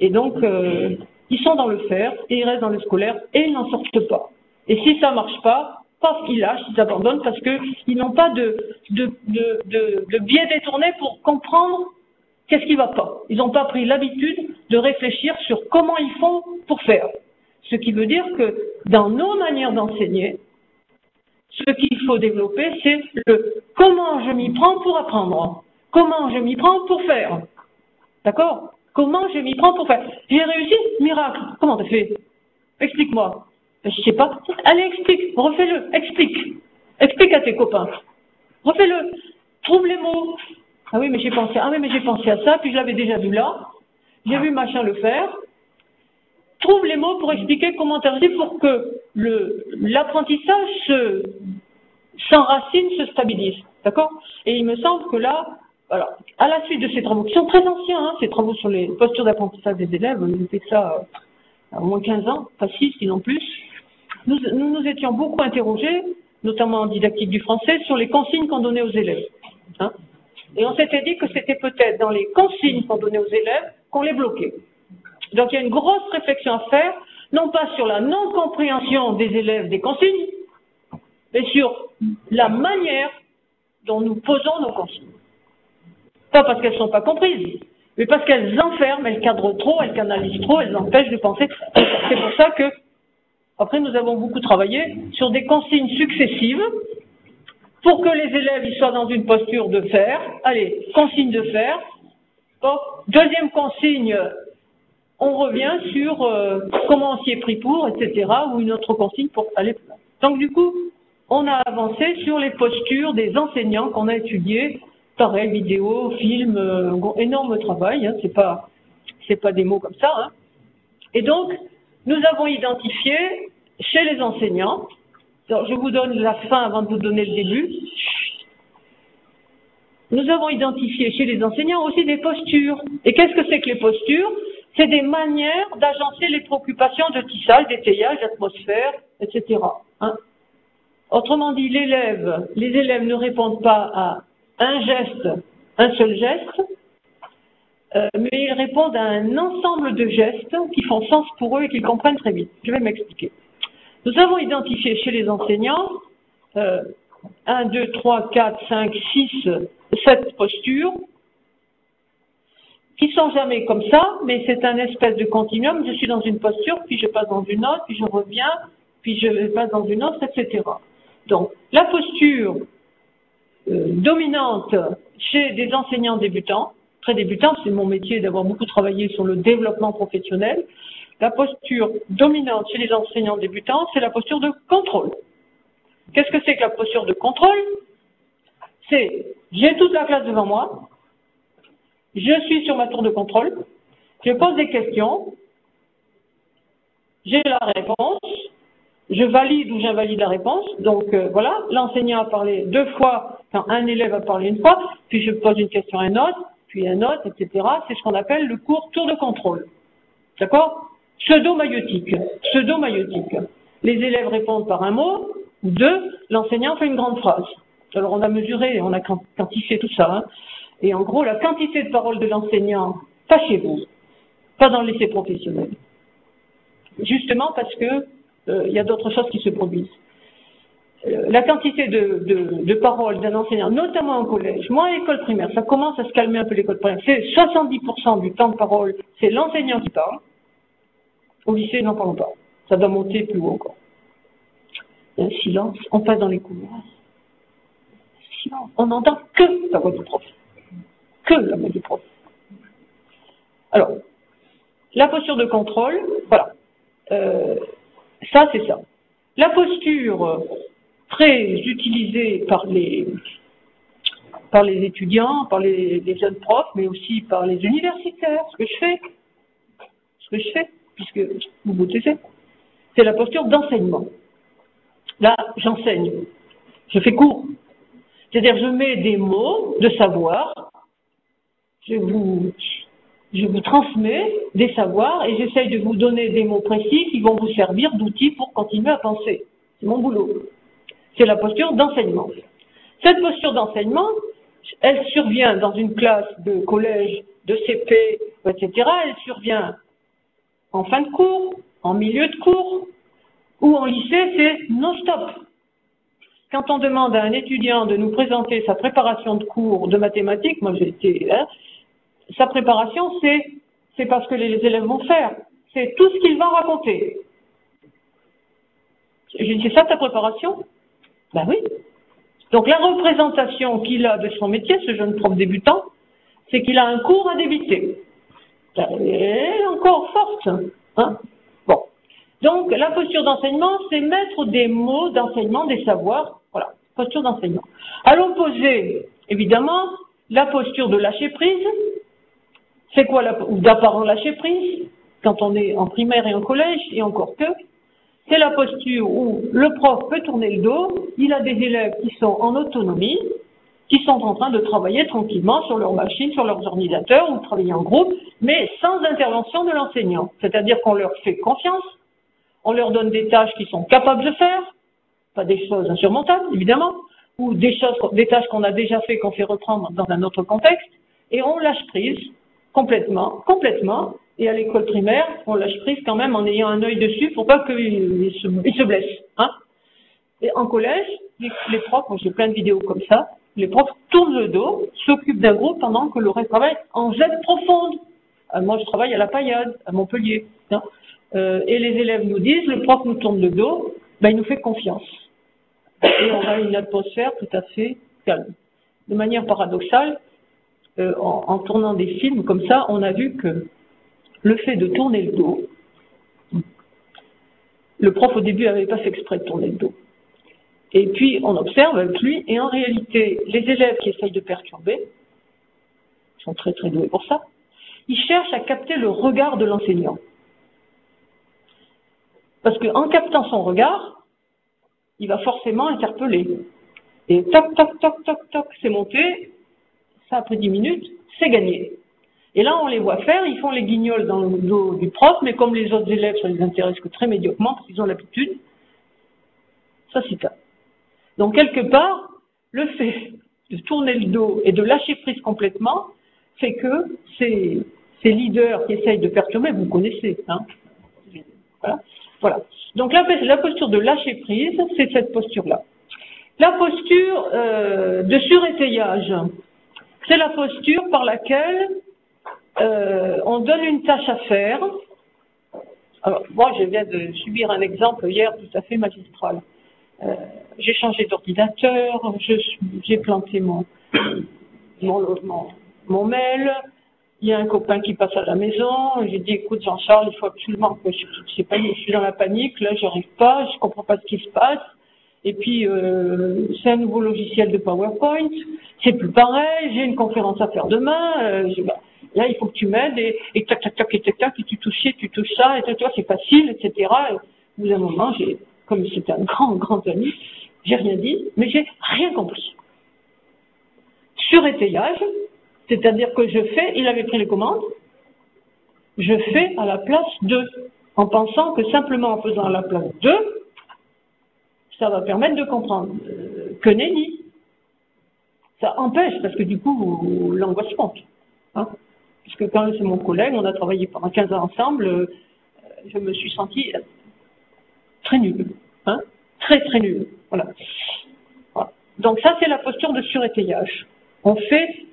Et donc, euh, ils sont dans le faire et ils restent dans le scolaire et ils n'en sortent pas. Et si ça marche pas, paf, ils lâchent, ils abandonnent parce qu'ils n'ont pas de, de, de, biais détourné pour comprendre qu'est-ce qui va pas. Ils n'ont pas pris l'habitude de réfléchir sur comment ils font pour faire. Ce qui veut dire que dans nos manières d'enseigner, ce qu'il faut développer, c'est le comment je m'y prends pour apprendre, comment je m'y prends pour faire. D'accord? Comment je m'y prends pour faire J'ai réussi Miracle. Comment t'as fait? Explique-moi. Je sais pas. Allez, explique. Refais-le. Explique. Explique à tes copains. Refais-le. Trouve les mots. Ah oui, mais j'ai pensé. Ah oui, mais j'ai pensé à ça. Puis je l'avais déjà vu là. J'ai vu machin le faire. Trouve les mots pour expliquer comment t'as réussi pour que l'apprentissage se s'enracine, se stabilise. D'accord? Et il me semble que là, alors, à la suite de ces travaux, qui sont très anciens, hein, ces travaux sur les postures d'apprentissage des élèves, nous fait ça euh, au moins 15 ans, pas 6, sinon plus, nous, nous, étions beaucoup interrogés, notamment en didactique du français, sur les consignes qu'on donnait aux élèves. Hein. Et on s'était dit que c'était peut-être dans les consignes qu'on donnait aux élèves qu'on les bloquait. Donc il y a une grosse réflexion à faire, non pas sur la non-compréhension des élèves des consignes, mais sur la manière dont nous posons nos consignes. Pas parce qu'elles ne sont pas comprises, mais parce qu'elles enferment, elles cadrent trop, elles canalisent trop, elles empêchent de penser. C'est pour ça que, après, nous avons beaucoup travaillé sur des consignes successives pour que les élèves ils soient dans une posture de faire. Allez, consigne de faire. deuxième consigne, on revient sur euh, comment on s'y est pris pour, etc., ou une autre consigne pour aller plus loin. Donc du coup, on a avancé sur les postures des enseignants qu'on a étudiés pareil, vidéo, film, euh, énorme travail, hein, c'est pas pas des mots comme ça. Hein. Et donc, nous avons identifié chez les enseignants, je vous donne la fin avant de vous donner le début, nous avons identifié chez les enseignants aussi des postures. Et qu'est-ce que c'est que les postures? C'est des manières d'agencer les préoccupations de tissage, d'étayage, d'atmosphère, etc. Hein. Autrement dit, l'élève, les élèves ne répondent pas à un geste, un seul geste, euh, mais ils répondent à un ensemble de gestes qui font sens pour eux et qu'ils comprennent très vite. Je vais m'expliquer. Nous avons identifié chez les enseignants euh, 1, 2, 3, 4, 5, 6, 7 postures qui sont jamais comme ça, mais c'est un espèce de continuum. Je suis dans une posture, puis je passe dans une autre, puis je reviens, puis je passe dans une autre, etc. Donc, la posture euh, dominante chez des enseignants débutants, très débutants, c'est mon métier d'avoir beaucoup travaillé sur le développement professionnel. La posture dominante chez les enseignants débutants, c'est la posture de contrôle. Qu'est-ce que c'est que la posture de contrôle? C'est, j'ai toute la classe devant moi, je suis sur ma tour de contrôle, je pose des questions, j'ai la réponse, je valide ou j'invalide la réponse. Donc euh, voilà, l'enseignant a parlé deux fois, un élève a parlé une fois, puis je pose une question à un autre, puis un autre, etc. C'est ce qu'on appelle le cours tour de contrôle. D'accord? Pseudo-maïotique. Pseudo-maïotique. Les élèves répondent par un mot, deux, l'enseignant fait une grande phrase. Alors on a mesuré, on a quantifié tout ça. Hein. Et en gros, la quantité de paroles de l'enseignant, pas chez vous, pas dans le lycée professionnel. Justement parce que euh, il y a d'autres choses qui se produisent. Euh, la quantité de, paroles d'un enseignant, notamment en collège, moi à l'école primaire, ça commence à se calmer un peu l'école primaire, c'est 70% du temps de parole, c'est l'enseignant qui parle. Au lycée, n'en parlons pas. Ça doit monter plus haut encore. Il y a un silence, on passe dans les couloirs. Silence. On n'entend que la voix du prof. Que la voix du prof. Alors, la posture de contrôle, voilà. Euh, ça, c'est ça. La posture très utilisée par les, par les étudiants, par les, jeunes profs, mais aussi par les universitaires, ce que je fais, ce que je fais, puisque vous taisez, c'est la posture d'enseignement. Là, j'enseigne, je fais cours. C'est-à-dire, je mets des mots de savoir, je vous, transmets des savoirs et j'essaye de vous donner des mots précis qui vont vous servir d'outils pour continuer à penser. C'est mon boulot. C'est la posture d'enseignement. Cette posture d'enseignement, elle survient dans une classe de collège, de CP, etc. Elle survient en fin de cours, en milieu de cours, ou en lycée, c'est non-stop. Quand on demande à un étudiant de nous présenter sa préparation de cours de mathématiques, moi j'ai été, hein, sa préparation, c'est c'est parce que les élèves vont faire. C'est tout ce qu'il va raconter. C'est ça ta préparation? Ben oui. Donc la représentation qu'il a de son métier, ce jeune prof débutant, c'est qu'il a un cours à débiter. Et encore forte. Hein bon. Donc la posture d'enseignement, c'est mettre des mots d'enseignement, des savoirs. Voilà, posture d'enseignement. À l'opposé, évidemment, la posture de lâcher prise, c'est quoi la, ou d'apparent lâcher prise, quand on est en primaire et en collège, et encore que, c'est la posture où le prof peut tourner le dos, il a des élèves qui sont en autonomie, qui sont en train de travailler tranquillement sur leur machine, sur leurs ordinateurs, ou travailler en groupe, mais sans intervention de l'enseignant. C'est-à-dire qu'on leur fait confiance, on leur donne des tâches qu'ils sont capables de faire, pas des choses insurmontables, évidemment, ou des choses, des tâches qu'on a déjà fait, qu'on fait reprendre dans un autre contexte, et on lâche prise complètement, complètement. Et à l'école primaire, on lâche prise quand même en ayant un œil dessus pour pas qu'il se, se blesse. Hein et en collège, les, profs, j'ai plein de vidéos comme ça, les profs tournent le dos, s'occupent d'un groupe pendant que le reste travaille en jet profonde. Euh, moi je travaille à la paillade, à Montpellier. Hein euh, et les élèves nous disent, le prof nous tourne le dos, ben, il nous fait confiance. Et on a une atmosphère tout à fait calme. De manière paradoxale, euh, en, tournant des films comme ça, on a vu que le fait de tourner le dos, le prof au début n'avait pas fait exprès de tourner le dos. Et puis on observe avec lui, et en réalité, les élèves qui essayent de perturber, sont très très doués pour ça, ils cherchent à capter le regard de l'enseignant. Parce qu'en captant son regard, il va forcément interpeller. Et toc, toc, toc, toc, toc, c'est monté, ça après 10 minutes, c'est gagné. Et là, on les voit faire, ils font les guignols dans le dos du prof, mais comme les autres élèves, ça les intéresse que très médiocrement, parce qu'ils ont l'habitude, ça c'est ça. Donc, quelque part, le fait de tourner le dos et de lâcher prise complètement fait que ces, leaders qui essayent de perturber, vous connaissez, hein voilà. Donc, la, la posture de lâcher prise, c'est cette posture-là. La posture euh, de surétayage, c'est la posture par laquelle euh, on donne une tâche à faire. Moi, je viens de subir un exemple hier tout à fait magistral. Euh, j'ai changé d'ordinateur, j'ai planté mon, mon, mon, mail, il y a un copain qui passe à la maison, j'ai dit, écoute Jean-Charles, il faut absolument que je, je, sais pas, je suis dans la panique, là, j'arrive pas, je comprends pas ce qui se passe, Et puis, euh, c'est un nouveau logiciel de PowerPoint. C'est plus pareil. J'ai une conférence à faire demain. Euh, je, bah, là, il faut que tu m'aides et, tac, tac, tac, et tac, tac, et tu touches ci, tu touches ça, et toi, c'est facile, etc. Et au bout d'un moment, j'ai, comme c'était un grand, grand ami, j'ai rien dit, mais j'ai rien compris. Sur étayage, c'est-à-dire que je fais, il avait pris les commandes, je fais à la place de, en pensant que simplement en faisant à la place de, ça va permettre de comprendre. Euh, que nenni. Ça empêche, parce que du coup, l'angoisse monte. Hein parce que quand c'est mon collègue, on a travaillé pendant 15 ans ensemble, euh, je me suis sentie très nulle. Hein très, très nulle. Voilà. voilà. Donc ça, c'est la posture de surétayage. On fait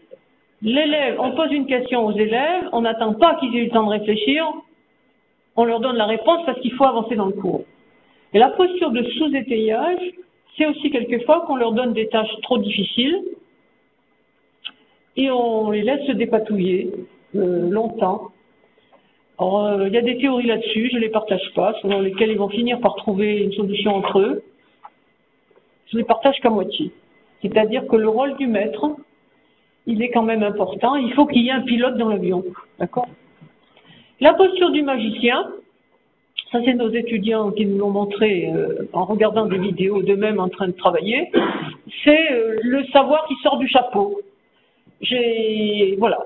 l'élève, on pose une question aux élèves, on n'attend pas qu'ils aient eu le temps de réfléchir, on leur donne la réponse parce qu'il faut avancer dans le cours. Et la posture de sous-étayage, c'est aussi quelquefois qu'on leur donne des tâches trop difficiles et on les laisse se dépatouiller euh, longtemps. Alors, euh, il y a des théories là-dessus, je ne les partage pas, selon lesquelles ils vont finir par trouver une solution entre eux. Je les partage qu'à moitié. C'est-à-dire que le rôle du maître, il est quand même important. Il faut qu'il y ait un pilote dans l'avion. D'accord? La posture du magicien, ça c'est nos étudiants qui nous l'ont montré euh, en regardant des vidéos d'eux-mêmes en train de travailler, c'est euh, le savoir qui sort du chapeau. J'ai, voilà,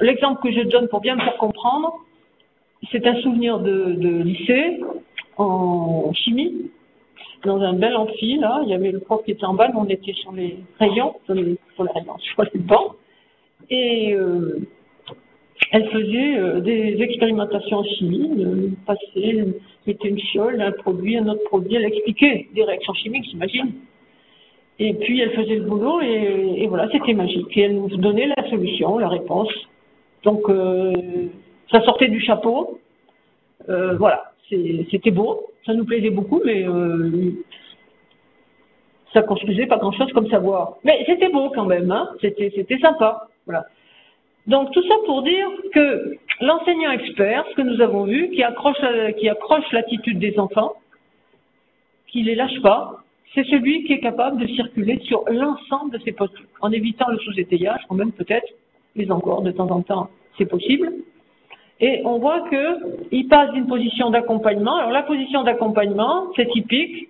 l'exemple que je donne pour bien me faire comprendre, c'est un souvenir de, de lycée en chimie dans un bel amphi, là, il y avait le prof qui était en bas, nous on était sur les rayons, sur les, sur les rayons, sur les bancs, et euh, elle faisait euh, des expérimentations en chimie, euh, passait, mettait une fiole, un produit, un autre produit, elle expliquait des réactions chimiques, j'imagine. Et puis elle faisait le boulot et, voilà, c'était magique. Et elle nous donnait la solution, la réponse. Donc euh, ça sortait du chapeau. Voilà, c'était beau, ça nous plaisait beaucoup, mais euh, ça construisait pas grand-chose comme savoir. Mais c'était beau quand même, hein c'était sympa. Voilà. Donc tout ça pour dire que l'enseignant expert, ce que nous avons vu, qui accroche, accroche l'attitude des enfants, qui les lâche pas, c'est celui qui est capable de circuler sur l'ensemble de ses postes, en évitant le sous-étayage, quand même peut-être, mais encore de temps en temps, c'est possible. Et on voit qu'il passe d'une position d'accompagnement. Alors la position d'accompagnement, c'est typique,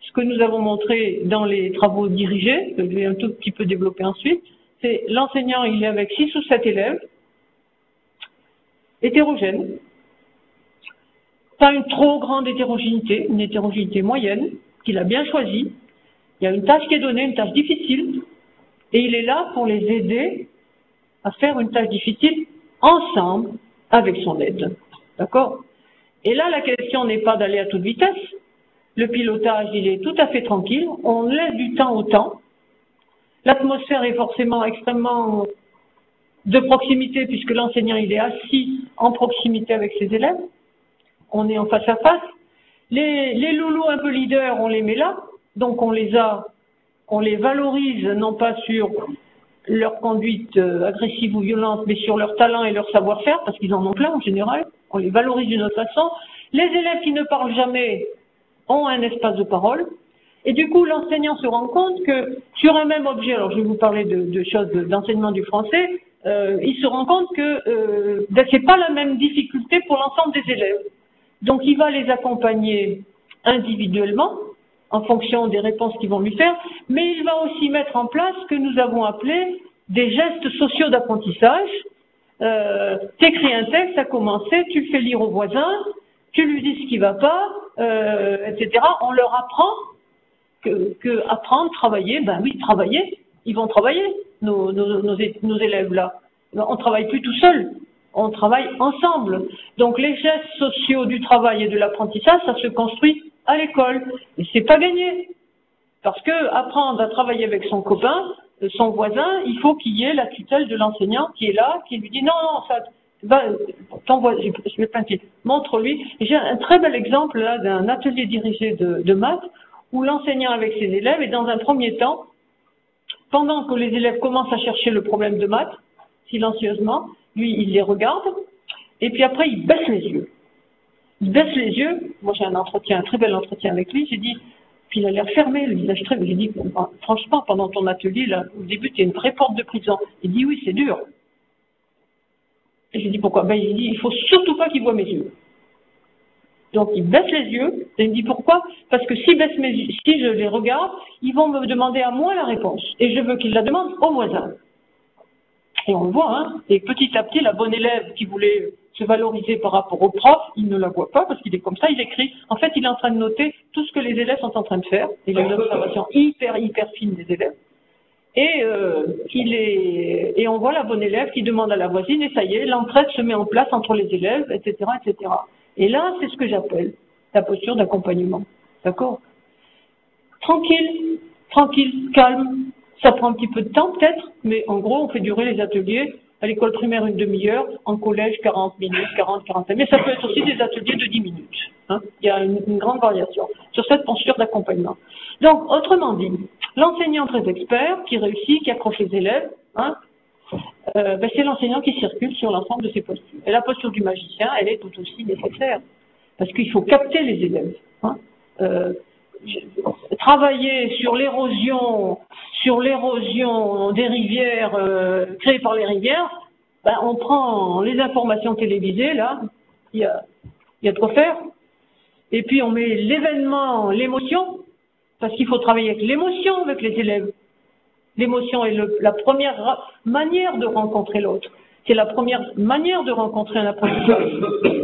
ce que nous avons montré dans les travaux dirigés, que je vais un tout petit peu développer ensuite, c'est l'enseignant, il est avec 6 ou 7 élèves, hétérogènes, pas une trop grande hétérogénéité, une hétérogénéité moyenne, qu'il a bien choisie. Il y a une tâche qui est donnée, une tâche difficile, et il est là pour les aider à faire une tâche difficile ensemble, avec son aide. D'accord? Et là, la question n'est pas d'aller à toute vitesse. Le pilotage, il est tout à fait tranquille. On laisse du temps au temps. L'atmosphère est forcément extrêmement de proximité puisque l'enseignant, il est assis en proximité avec ses élèves. On est en face à face. Les, les loulous un peu leaders, on les met là. Donc on les a, on les valorise non pas sur leur conduite euh, agressive ou violente, mais sur leur talent et leur savoir-faire, parce qu'ils en ont plein en général, on les valorise d'une autre façon. Les élèves qui ne parlent jamais ont un espace de parole, et du coup, l'enseignant se rend compte que sur un même objet, alors je vais vous parler de, de choses d'enseignement du français, euh, il se rend compte que euh, ben, c'est pas la même difficulté pour l'ensemble des élèves. Donc, il va les accompagner individuellement, en fonction des réponses qu'ils vont lui faire, mais il va aussi mettre en place ce que nous avons appelé des gestes sociaux d'apprentissage. Euh, T'écris un texte à commencer, tu le fais lire au voisin, tu lui dis ce qui va pas, euh, etc. On leur apprend que, apprendre, travailler, ben oui, travailler, ils vont travailler, nos, nos, nos, nos élèves là. On travaille plus tout seul, on travaille ensemble. Donc les gestes sociaux du travail et de l'apprentissage, ça se construit à l'école. Et c'est pas gagné. Parce que apprendre à travailler avec son copain, euh, son voisin, il faut qu'il y ait la tutelle de l'enseignant qui est là, qui lui dit non, non, ça, va, ton voisin, je vais montre-lui. J'ai un très bel exemple là d'un atelier dirigé de maths où l'enseignant avec ses élèves et dans un premier temps, pendant que les élèves commencent à chercher le problème de maths, silencieusement, lui, il les regarde, et puis après, il baisse les yeux. il baisse les yeux. Moi, j'ai un entretien, un très bel entretien avec lui. J'ai dit, puis il a l'air fermé, le visage très. J'ai dit, franchement, pendant ton atelier, là, au début, tu es une vraie porte de prison. Il dit, oui, c'est dur. Et j'ai dit, pourquoi? Ben, il dit, il faut surtout pas qu'il voit mes yeux. Donc, il baisse les yeux, et il me dit pourquoi? Parce que mes yeux, si je les regarde, ils vont me demander à moi la réponse. Et je veux qu'ils la demandent au voisin. Et on le voit, hein. Et petit à petit, la bonne élève qui voulait se valoriser par rapport au prof, il ne la voit pas parce qu'il est comme ça, il écrit. En fait, il est en train de noter tout ce que les élèves sont en train de faire. Il a une observation hyper, hyper fine des élèves. Et, euh, il est, et on voit la bonne élève qui demande à la voisine, et ça y est, l'entraide se met en place entre les élèves, etc., etc. Et là, c'est ce que j'appelle la posture d'accompagnement. D'accord? Tranquille, tranquille, calme. Ça prend un petit peu de temps peut-être, mais en gros, on fait durer les ateliers à l'école primaire une demi-heure, en collège 40 minutes, 40, 45. Mais ça peut être aussi des ateliers de 10 minutes. Hein. Il y a une, grande variation sur cette posture d'accompagnement. Donc, autrement dit, l'enseignant très expert qui réussit, qui accroche les élèves, hein, euh, ben c'est l'enseignant qui circule sur l'ensemble de ses postures. Et la posture du magicien, elle est tout aussi nécessaire, parce qu'il faut capter les élèves. Hein. Euh, travailler sur l'érosion, sur l'érosion des rivières euh, créées par les rivières, ben, on prend les informations télévisées, là, il y a, y a de quoi faire. Et puis on met l'événement, l'émotion, parce qu'il faut travailler avec l'émotion avec les élèves. L'émotion est le, la première manière de rencontrer l'autre. C'est la première manière de rencontrer un apprentissage.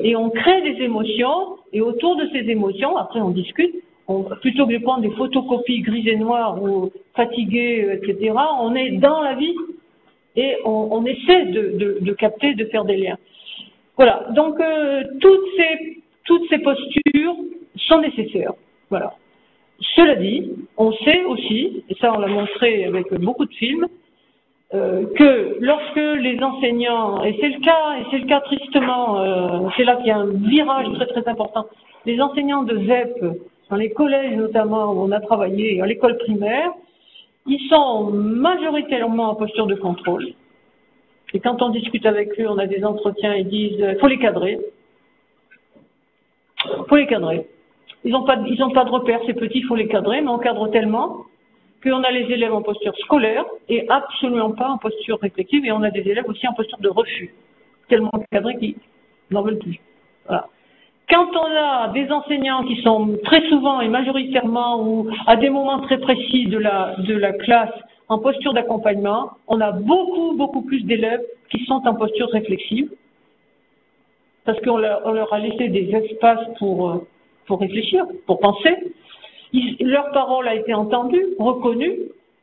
Et on crée des émotions, et autour de ces émotions, après on discute, on, plutôt que de prendre des photocopies grises et noires ou fatiguées, etc., on est dans la vie et on, essaie de, capter, de faire des liens. Voilà, donc euh, toutes, ces, toutes ces postures sont nécessaires. Voilà. Cela dit, on sait aussi, et ça on l'a montré avec beaucoup de films, euh, que lorsque les enseignants, et c'est le cas, et c'est le cas tristement, euh, c'est là qu'il y a un virage très très important, les enseignants de ZEP, dans les collèges notamment où on a travaillé, à l'école primaire, ils sont majoritairement en posture de contrôle. Et quand on discute avec eux, on a des entretiens, ils disent, il faut les cadrer. Il faut les cadrer. Ils n'ont pas, ont pas de repères, ces petits, il faut les cadrer, mais on cadre tellement qu'on a les élèves en posture scolaire et absolument pas en posture réflexive, et on a des élèves aussi en posture de refus, tellement cadrés qu'ils n'en veulent plus. Quand on a des enseignants qui sont très souvent et majoritairement ou à des moments très précis de la, classe en posture d'accompagnement, on a beaucoup, beaucoup plus d'élèves qui sont en posture réflexive parce qu'on leur, a laissé des espaces pour, pour réfléchir, pour penser. leur parole a été entendue, reconnue,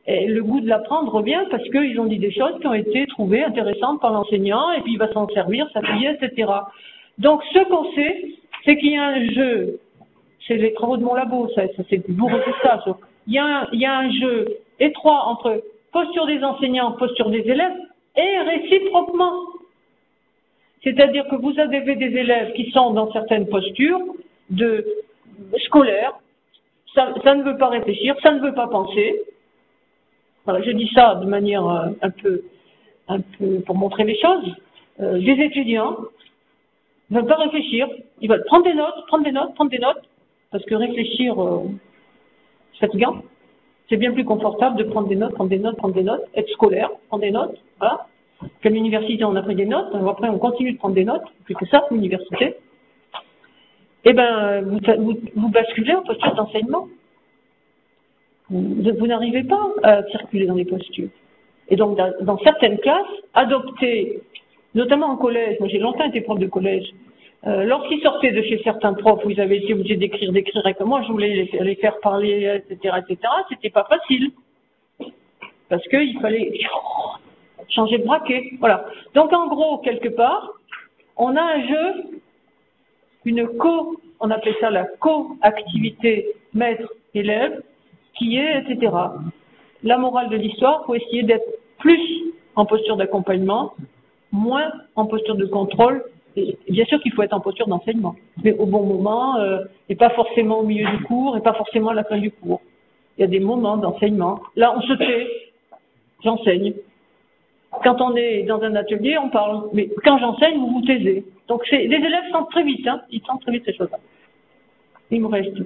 et le goût de l'apprendre revient parce qu'ils ont dit des choses qui ont été trouvées intéressantes par l'enseignant, et puis il va s'en servir, s'appuyer, etc. Donc ce qu'on sait, c'est qu'il y a un jeu, c'est les travaux de mon labo, ça, c'est bourré de ça. Il y a un jeu étroit entre posture des enseignants, posture des élèves, et réciproquement. C'est-à-dire que vous avez des élèves qui sont dans certaines postures, de scolaire, ça, ne veut pas réfléchir, ça ne veut pas penser. Voilà, je dis ça de manière euh, un peu, un peu pour montrer les choses. Euh, des étudiants ne veulent pas réfléchir, ils veulent prendre des notes, prendre des notes, prendre des notes, parce que réfléchir, euh, c'est fatigant. C'est bien plus confortable de prendre des notes, prendre des notes, prendre des notes, être scolaire, prendre des notes, voilà. Qu'à l'université, on a pris des notes, après on continue de prendre des notes, plus que ça, l'université eh ben, vous, basculez en posture d'enseignement. Vous, n'arrivez pas à circuler dans les postures. Et donc, dans, certaines classes, adopter, notamment en collège, moi j'ai longtemps été prof de collège, euh, lorsqu'ils sortaient de chez certains profs où ils avaient été obligés d'écrire, d'écrire, que moi je voulais les, faire parler, etc., etc., c'était pas facile. Parce qu'il fallait changer de braquet. Voilà. Donc, en gros, quelque part, on a un jeu une co, on appelle ça la co-activité maître-élève, qui est, etc. La morale de l'histoire, il faut essayer d'être plus en posture d'accompagnement, moins en posture de contrôle. Bien sûr qu'il faut être en posture d'enseignement, mais au bon moment, euh, et pas forcément au milieu du cours, et pas forcément à la fin du cours. Il y a des moments d'enseignement. Là, on se tait, j'enseigne. Quand on est dans un atelier, on parle. Mais quand j'enseigne, vous vous taisez. Donc les élèves sentent très vite, hein, ils sentent très vite ces choses-là. Il me reste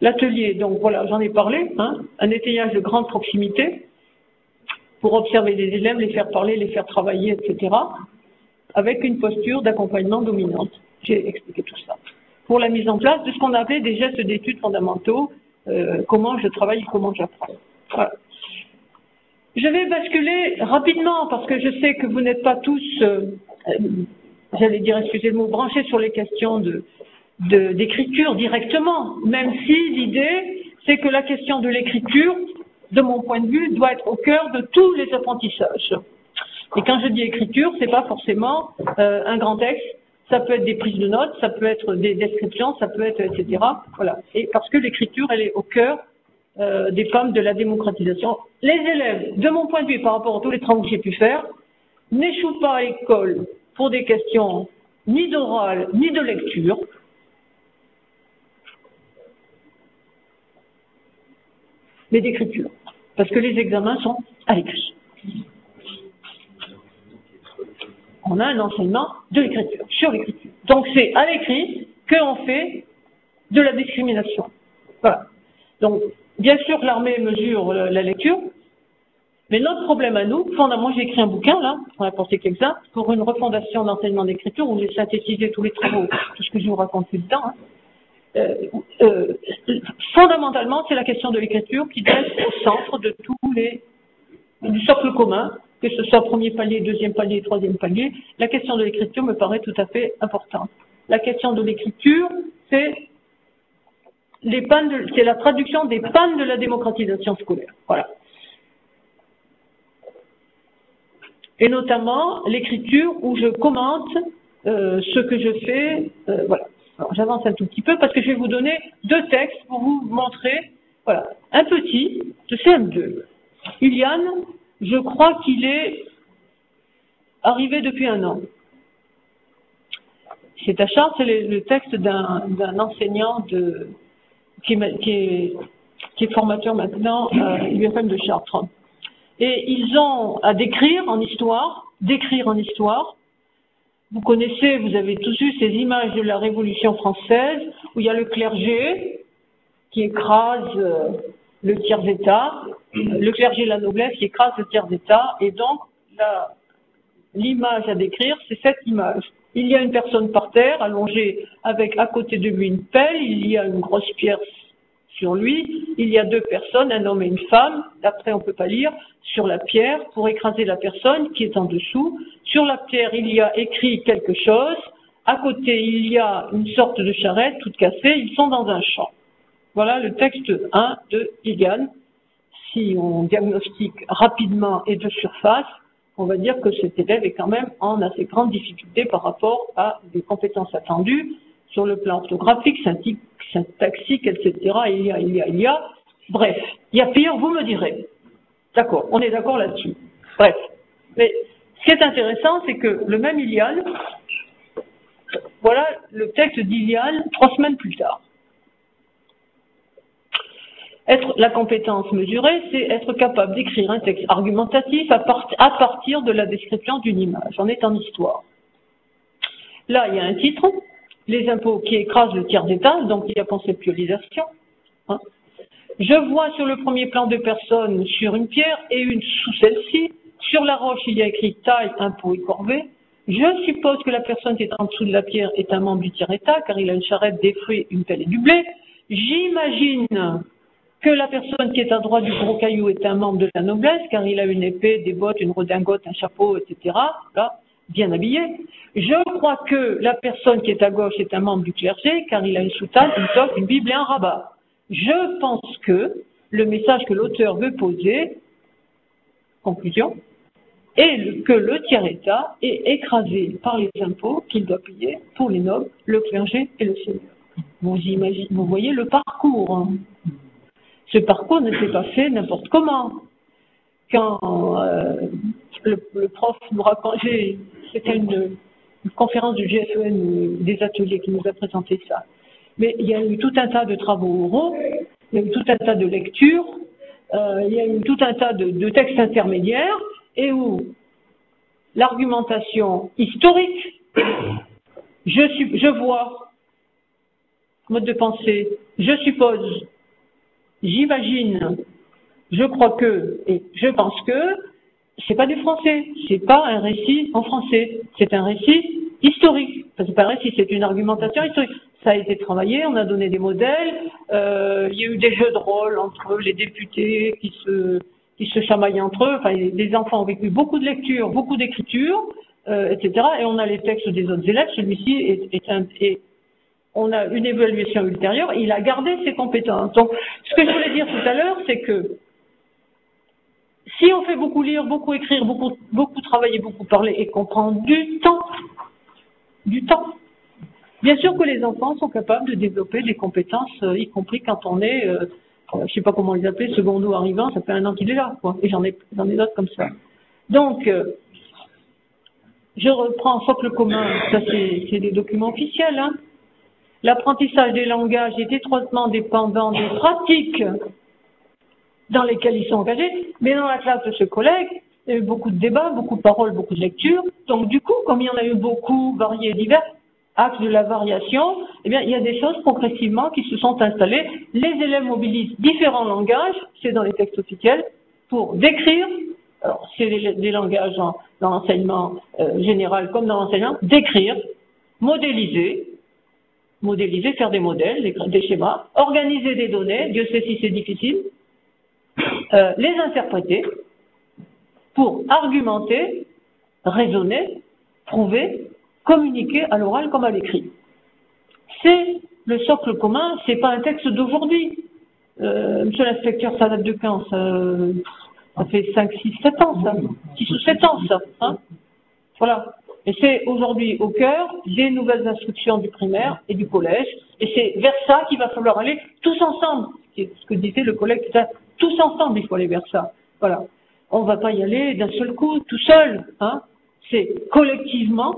l'atelier, donc voilà, j'en ai parlé, hein, un étayage de grande proximité pour observer les élèves, les faire parler, les faire travailler, etc., avec une posture d'accompagnement dominante. J'ai expliqué tout ça. Pour la mise en place de ce qu'on appelait des gestes d'études fondamentaux, euh, comment je travaille, comment j'apprends. Voilà. Je vais basculer rapidement parce que je sais que vous n'êtes pas tous, euh, j'allais dire, excusez le mot, sur les questions de d'écriture directement, même si l'idée, c'est que la question de l'écriture, de mon point de vue, doit être au cœur de tous les apprentissages. Et quand je dis écriture, c'est pas forcément euh, un grand texte, ça peut être des prises de notes, ça peut être des descriptions, ça peut être etc. Voilà. Et parce que l'écriture, elle est au cœur euh, des femmes de la démocratisation. Les élèves, de mon point de vue, par rapport à tous les travaux que j'ai pu faire, n'échouent pas à l'école pour des questions ni d'oral ni de lecture. mais d'écriture, parce que les examens sont à l'écrit. On a un enseignement de l'écriture, sur l'écriture. Donc c'est à l'écrit qu'on fait de la discrimination. Voilà. Donc, bien sûr, l'armée mesure la lecture, mais notre problème à nous, fondamentalement, j'ai écrit un bouquin, là, pour apporter quelques-uns, pour une refondation d'enseignement d'écriture, où j'ai synthétisé tous les travaux, tout ce que je vous raconte tout le temps. Hein. Euh, euh, fondamentalement, c'est la question de l'écriture qui doit être au centre de tous les du socle commun, que ce soit premier palier, deuxième palier, troisième palier. La question de l'écriture me paraît tout à fait importante. La question de l'écriture, c'est les c'est la traduction des pannes de la démocratisation scolaire. Voilà. Et notamment l'écriture où je commente euh, ce que je fais. voilà. Alors j'avance un tout petit peu parce que je vais vous donner deux textes pour vous montrer, voilà, un petit de CM2. Iliane, je crois qu'il est arrivé depuis un an. C'est à Chartres, c'est le, texte d'un enseignant de, qui, est, qui, est, formateur maintenant à l'UFM de Chartres. Et ils ont à décrire en histoire, décrire en histoire, vous connaissez, vous avez tous eu ces images de la Révolution française où il y a le clergé qui écrase euh, le tiers-état, le clergé et la noblesse qui écrase le tiers-état, et donc l'image à décrire, c'est cette image. Il y a une personne par terre, allongée avec à côté de lui une pelle, il y a une grosse pierre sur lui, il y a deux personnes, un homme et une femme, d'après on ne peut pas lire, sur la pierre pour écraser la personne qui est en dessous. Sur la pierre, il y a écrit quelque chose, à côté, il y a une sorte de charrette toute cassée, ils sont dans un champ. Voilà le texte 1 de Higan. Si on diagnostique rapidement et de surface, on va dire que cet élève est quand même en assez grande difficulté par rapport à des compétences attendues sur le plan orthographique, syntaxique, etc. Il y a, il y a, il y a. Bref, il y a pire, vous me direz. D'accord, on est d'accord là-dessus. Bref. Mais ce qui est intéressant, c'est que le même Iliane, voilà le texte d'Iliane trois semaines plus tard. Être la compétence mesurée, c'est être capable d'écrire un texte argumentatif à partir de la description d'une image. On est en histoire. Là, il y a un titre, les impôts qui écrasent le tiers d'État, donc il y a conceptualisation. Hein. Je vois sur le premier plan deux personnes sur une pierre et une sous celle-ci. Sur la roche, il y a écrit taille, impôt et corvée. Je suppose que la personne qui est en dessous de la pierre est un membre du tiers-État, car il a une charrette, des fruits, une pelle et du blé. J'imagine que la personne qui est à droite du gros caillou est un membre de la noblesse, car il a une épée, des bottes, une redingote, un chapeau, etc. Là, bien habillé. Je crois que la personne qui est à gauche est un membre du clergé, car il a une soutane, une toque, une Bible et un rabat. Je pense que le message que l'auteur veut poser, conclusion, est que le tiers-État est écrasé par les impôts qu'il doit payer pour les nobles, le clergé et le seigneur. Vous, imaginez, vous voyez le parcours. Hein. Ce parcours ne s'est pas fait n'importe comment. Quand euh, le, prof nous raconte, c'était une, conférence du GFEN des ateliers qui nous a présenté ça. Mais il y a eu tout un tas de travaux oraux, il y a eu tout un tas de lectures, euh, il y a eu tout un tas de, textes intermédiaires et où l'argumentation historique Je, vois, mode de pensée, je suppose, j'imagine, je crois que, et je pense que, c'est pas du français, c'est pas un récit en français, c'est un récit historique. Enfin, c'est pas un récit, c'est une argumentation historique. Ça a été travaillé, on a donné des modèles, euh, il y a eu des jeux de rôle entre les députés qui se qui se entre eux. Enfin, les enfants ont vécu beaucoup de lectures, beaucoup d'écriture, euh, etc. Et on a les textes des autres élèves. Celui-ci est, est, un, est on a une évaluation ultérieure, il a gardé ses compétences. Donc, ce que je voulais dire tout à l'heure, c'est que si on fait beaucoup lire, beaucoup écrire, beaucoup, travailler, beaucoup parler et qu'on prend du temps, du temps, bien sûr que les enfants sont capables de développer des compétences, euh, y compris quand on est, euh, euh, je sais pas comment les appeler, secondo arrivant, ça fait un an qu'il est là, quoi. Et j'en ai, d'autres comme ça. Donc, euh, je reprends socle commun, ça c'est, c'est des documents officiels, hein. L'apprentissage des langages est étroitement dépendant des pratiques dans lesquelles ils sont engagés, mais dans la classe de ce collègue, il y a eu beaucoup de débats, beaucoup de paroles, beaucoup de lectures. Donc du coup, comme il y en a eu beaucoup, variés et divers, axes de la variation, eh bien, il y a des choses progressivement qui se sont installées. Les élèves mobilisent différents langages, c'est dans les textes officiels, pour décrire, alors c'est des, langages dans, l'enseignement euh, général comme dans l'enseignement, décrire, modéliser, modéliser, faire des modèles, des schémas, organiser des données, Dieu sait si c'est difficile, euh, les interpréter pour argumenter, raisonner, prouver, communiquer à l'oral comme à l'écrit. C'est le socle commun, c'est pas un texte d'aujourd'hui. Euh, monsieur l'inspecteur, ça date de quand ça, fait 5, 6, 7 ans, ça. 6 ou 7 ans, ça. Hein voilà. Et c'est aujourd'hui au cœur des nouvelles instructions du primaire et du collège. Et c'est vers ça qu'il va falloir aller tous ensemble. C'est ce que disait le collègue tous ensemble, il faut aller vers ça. Voilà. On ne va pas y aller d'un seul coup, tout seul. Hein. C'est collectivement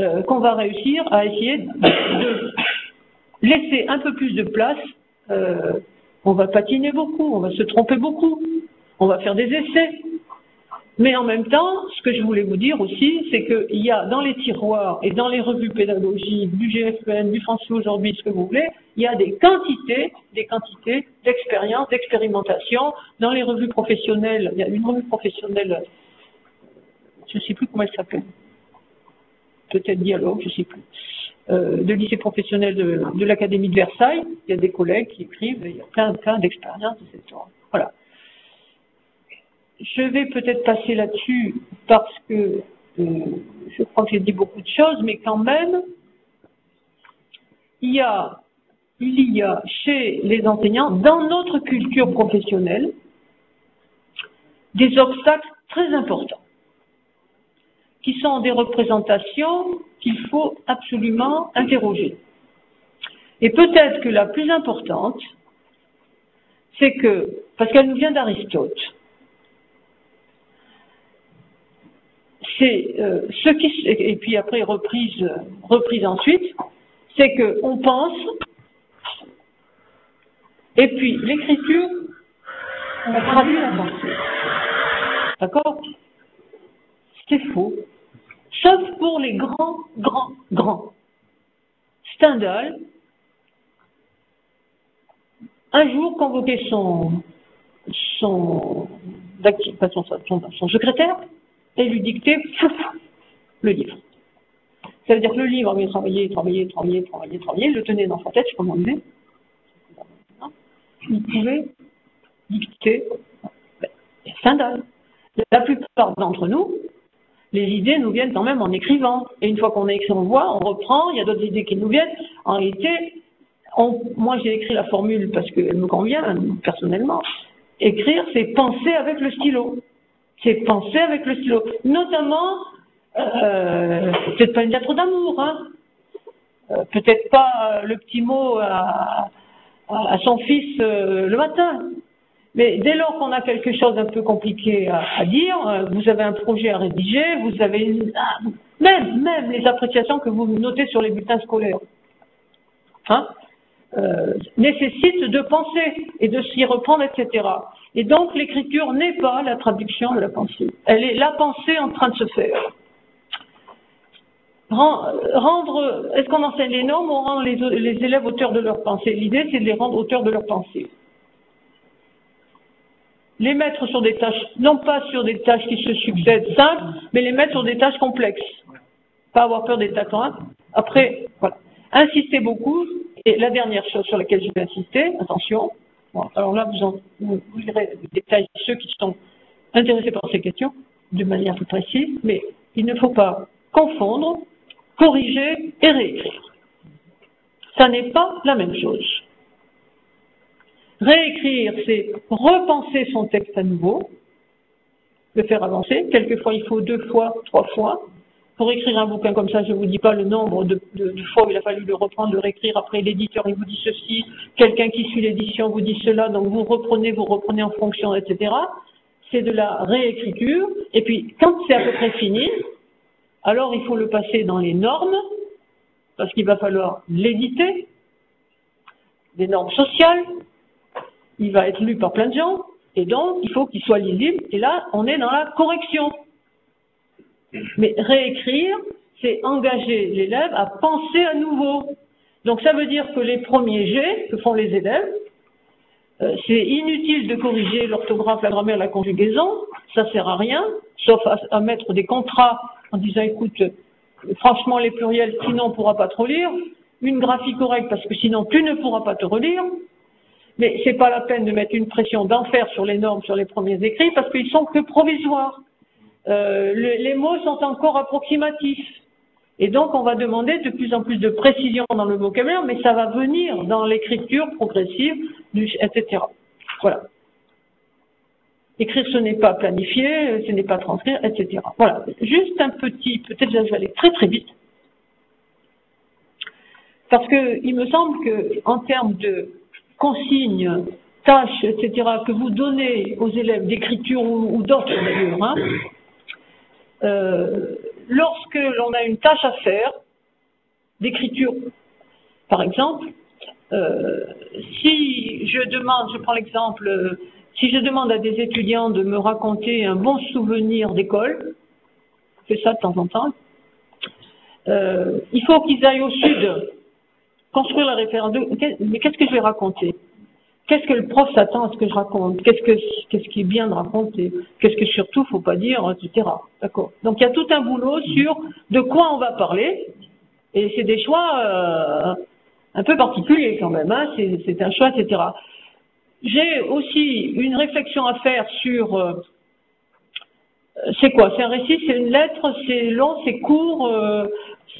euh, qu'on va réussir à essayer de laisser un peu plus de place. Euh, on va patiner beaucoup, on va se tromper beaucoup, on va faire des essais. Mais en même temps, ce que je voulais vous dire aussi, c'est qu'il y a dans les tiroirs et dans les revues pédagogiques, du GFN, du français aujourd'hui, ce que vous voulez, il y a des quantités, des quantités d'expériences, d'expérimentation. Dans les revues professionnelles, il y a une revue professionnelle, je ne sais plus comment elle s'appelle, peut-être Dialogue, je ne sais plus, euh, de lycée professionnel de, de l'Académie de Versailles. Il y a des collègues qui écrivent, il y a plein, plein d'expériences de cette sorte. Je vais peut-être passer là-dessus parce que euh, je crois que j'ai dit beaucoup de choses, mais quand même, il y a chez les enseignants, dans notre culture professionnelle, des obstacles très importants, qui sont des représentations qu'il faut absolument interroger. Et peut-être que la plus importante, c'est que, parce qu'elle nous vient d'Aristote, c'est euh, ce qui et puis après reprise reprise ensuite, c'est que on pense et puis l'écriture on traduit la pensée. D'accord? C'est faux. Sauf pour les grands, grands, grands. Stendhal, un jour convoquait son, son, son, son secrétaire et lui dicter le livre. Ça veut dire que le livre, il travaillait, travaillait, travaillait, travaillait, travaillait, le tenait dans sa tête, je disait. Il pouvait dicter Stendhal. La plupart d'entre nous, les idées nous viennent quand même en écrivant. Et une fois qu'on a écrit, on voit, on reprend, il y a d'autres idées qui nous viennent. En réalité, moi j'ai écrit la formule parce qu'elle me convient personnellement. Écrire, c'est penser avec le stylo c'est penser avec le stylo. Notamment, euh, peut-être pas une lettre d'amour, hein. Euh, peut-être pas euh, le petit mot à, son fils le matin. Mais dès lors qu'on a quelque chose d'un peu compliqué à, à, dire, vous avez un projet à rédiger, vous avez une, ah, même même les appréciations que vous notez sur les bulletins scolaires. Hein euh, nécessite de penser et de s'y reprendre, etc. Et donc l'écriture n'est pas la traduction de la pensée. Elle est la pensée en train de se faire. rendre, est-ce qu'on enseigne les normes ou on rend les, élèves auteurs de leur pensée L'idée, c'est de les rendre auteurs de leur pensée. Les mettre sur des tâches, non pas sur des tâches qui se succèdent simples, mais les mettre sur des tâches complexes. Pas avoir peur des tâches Après, voilà. Insister beaucoup. Et la dernière chose sur laquelle je vais insister, attention, alors là, vous, en, vous, les détails ceux qui sont intéressés par ces questions de manière plus précise, mais il ne faut pas confondre corriger et réécrire. Ça n'est pas la même chose. Réécrire, c'est repenser son texte à nouveau, le faire avancer. Quelquefois, il faut deux fois, trois fois. Pour écrire un bouquin comme ça, je ne vous dis pas le nombre de, fois où il a fallu le reprendre, le réécrire. Après, l'éditeur, il vous dit ceci. Quelqu'un qui suit l'édition vous dit cela. Donc, vous reprenez, vous reprenez en fonction, etc. C'est de la réécriture. Et puis, quand c'est à peu près fini, alors il faut le passer dans les normes, parce qu'il va falloir l'éditer, des normes sociales, il va être lu par plein de gens, et donc il faut qu'il soit lisible, et là on est dans la correction. Mais réécrire, c'est engager l'élève à penser à nouveau. Donc ça veut dire que les premiers jets que font les élèves, euh, c'est inutile de corriger l'orthographe, la grammaire, la conjugaison, ça sert à rien, sauf à mettre des contrats en disant écoute, franchement les pluriels, sinon on ne pourra pas te relire, une graphie correcte parce que sinon tu ne pourras pas te relire, mais c'est pas la peine de mettre une pression d'enfer sur les normes, sur les premiers écrits, parce qu'ils sont que provisoires. Euh, les mots sont encore approximatifs. Et donc, on va demander de plus en plus de précision dans le vocabulaire, mais ça va venir dans l'écriture progressive, etc. Voilà. Écrire, ce n'est pas planifier, ce n'est pas transcrire, etc. Voilà. Juste un petit, peut-être je vais aller très très vite. Parce que il me semble que en termes de consignes, tâches, etc., que vous donnez aux élèves d'écriture ou, d'autres d'ailleurs, hein, euh, lorsque l'on a une tâche à faire, d'écriture, par exemple, euh, si je demande, je prends l'exemple si je demande à des étudiants de me raconter un bon souvenir d'école, je fais ça de temps en temps, euh, il faut qu'ils aillent au sud construire la référence. Mais qu'est-ce que je vais raconter? Qu'est-ce que le prof s'attend à ce que je raconte Qu'est-ce que qu'est-ce qui est bien de raconter Qu'est-ce que surtout faut pas dire, etc. D'accord. Donc il y a tout un boulot sur de quoi on va parler, et c'est des choix euh, un peu particuliers quand même. Hein c'est un choix, etc. J'ai aussi une réflexion à faire sur euh, c'est quoi? C'est un récit, c'est une lettre, c'est long, c'est court, euh,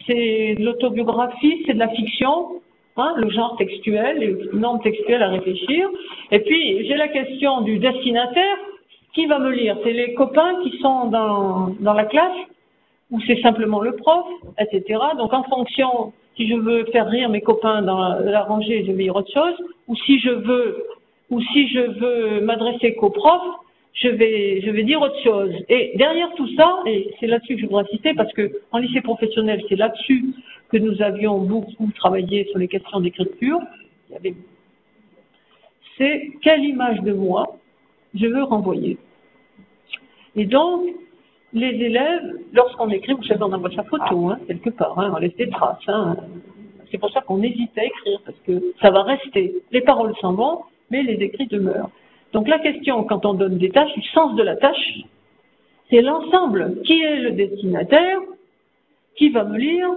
c'est de l'autobiographie, c'est de la fiction, hein, le genre textuel, les normes textuelles à réfléchir. Et puis j'ai la question du destinataire. Qui va me lire? C'est les copains qui sont dans, dans la classe? Ou c'est simplement le prof, etc. Donc en fonction, si je veux faire rire mes copains dans la, rangée, je vais lire autre chose, ou si je veux ou si je veux m'adresser qu'au prof, je vais, je vais dire autre chose. Et derrière tout ça, et c'est là-dessus que je voudrais insister, parce que en lycée professionnel, c'est là-dessus que nous avions beaucoup travaillé sur les questions d'écriture. C'est quelle image de moi je veux renvoyer. Et donc, les élèves, lorsqu'on écrit, vous savez, on envoie sa photo, hein, quelque part, hein, on laisse des traces. Hein. C'est pour ça qu'on hésite à écrire, parce que ça va rester. Les paroles s'en vont, mais les écrits demeurent. Donc la question, quand on donne des tâches, le sens de la tâche, c'est l'ensemble. Qui est le destinataire Qui va me lire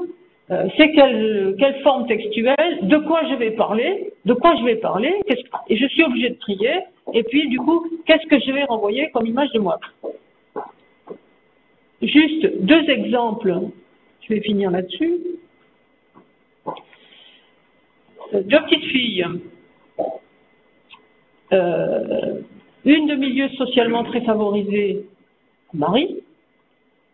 euh, C'est quelle, forme textuelle De quoi je vais parler De quoi je vais parler Et je suis obligé de trier. Et puis, du coup, qu'est-ce que je vais renvoyer comme image de moi Juste deux exemples. Je vais finir là-dessus. Deux petites filles euh, une de milieu socialement très favorisé, Marie,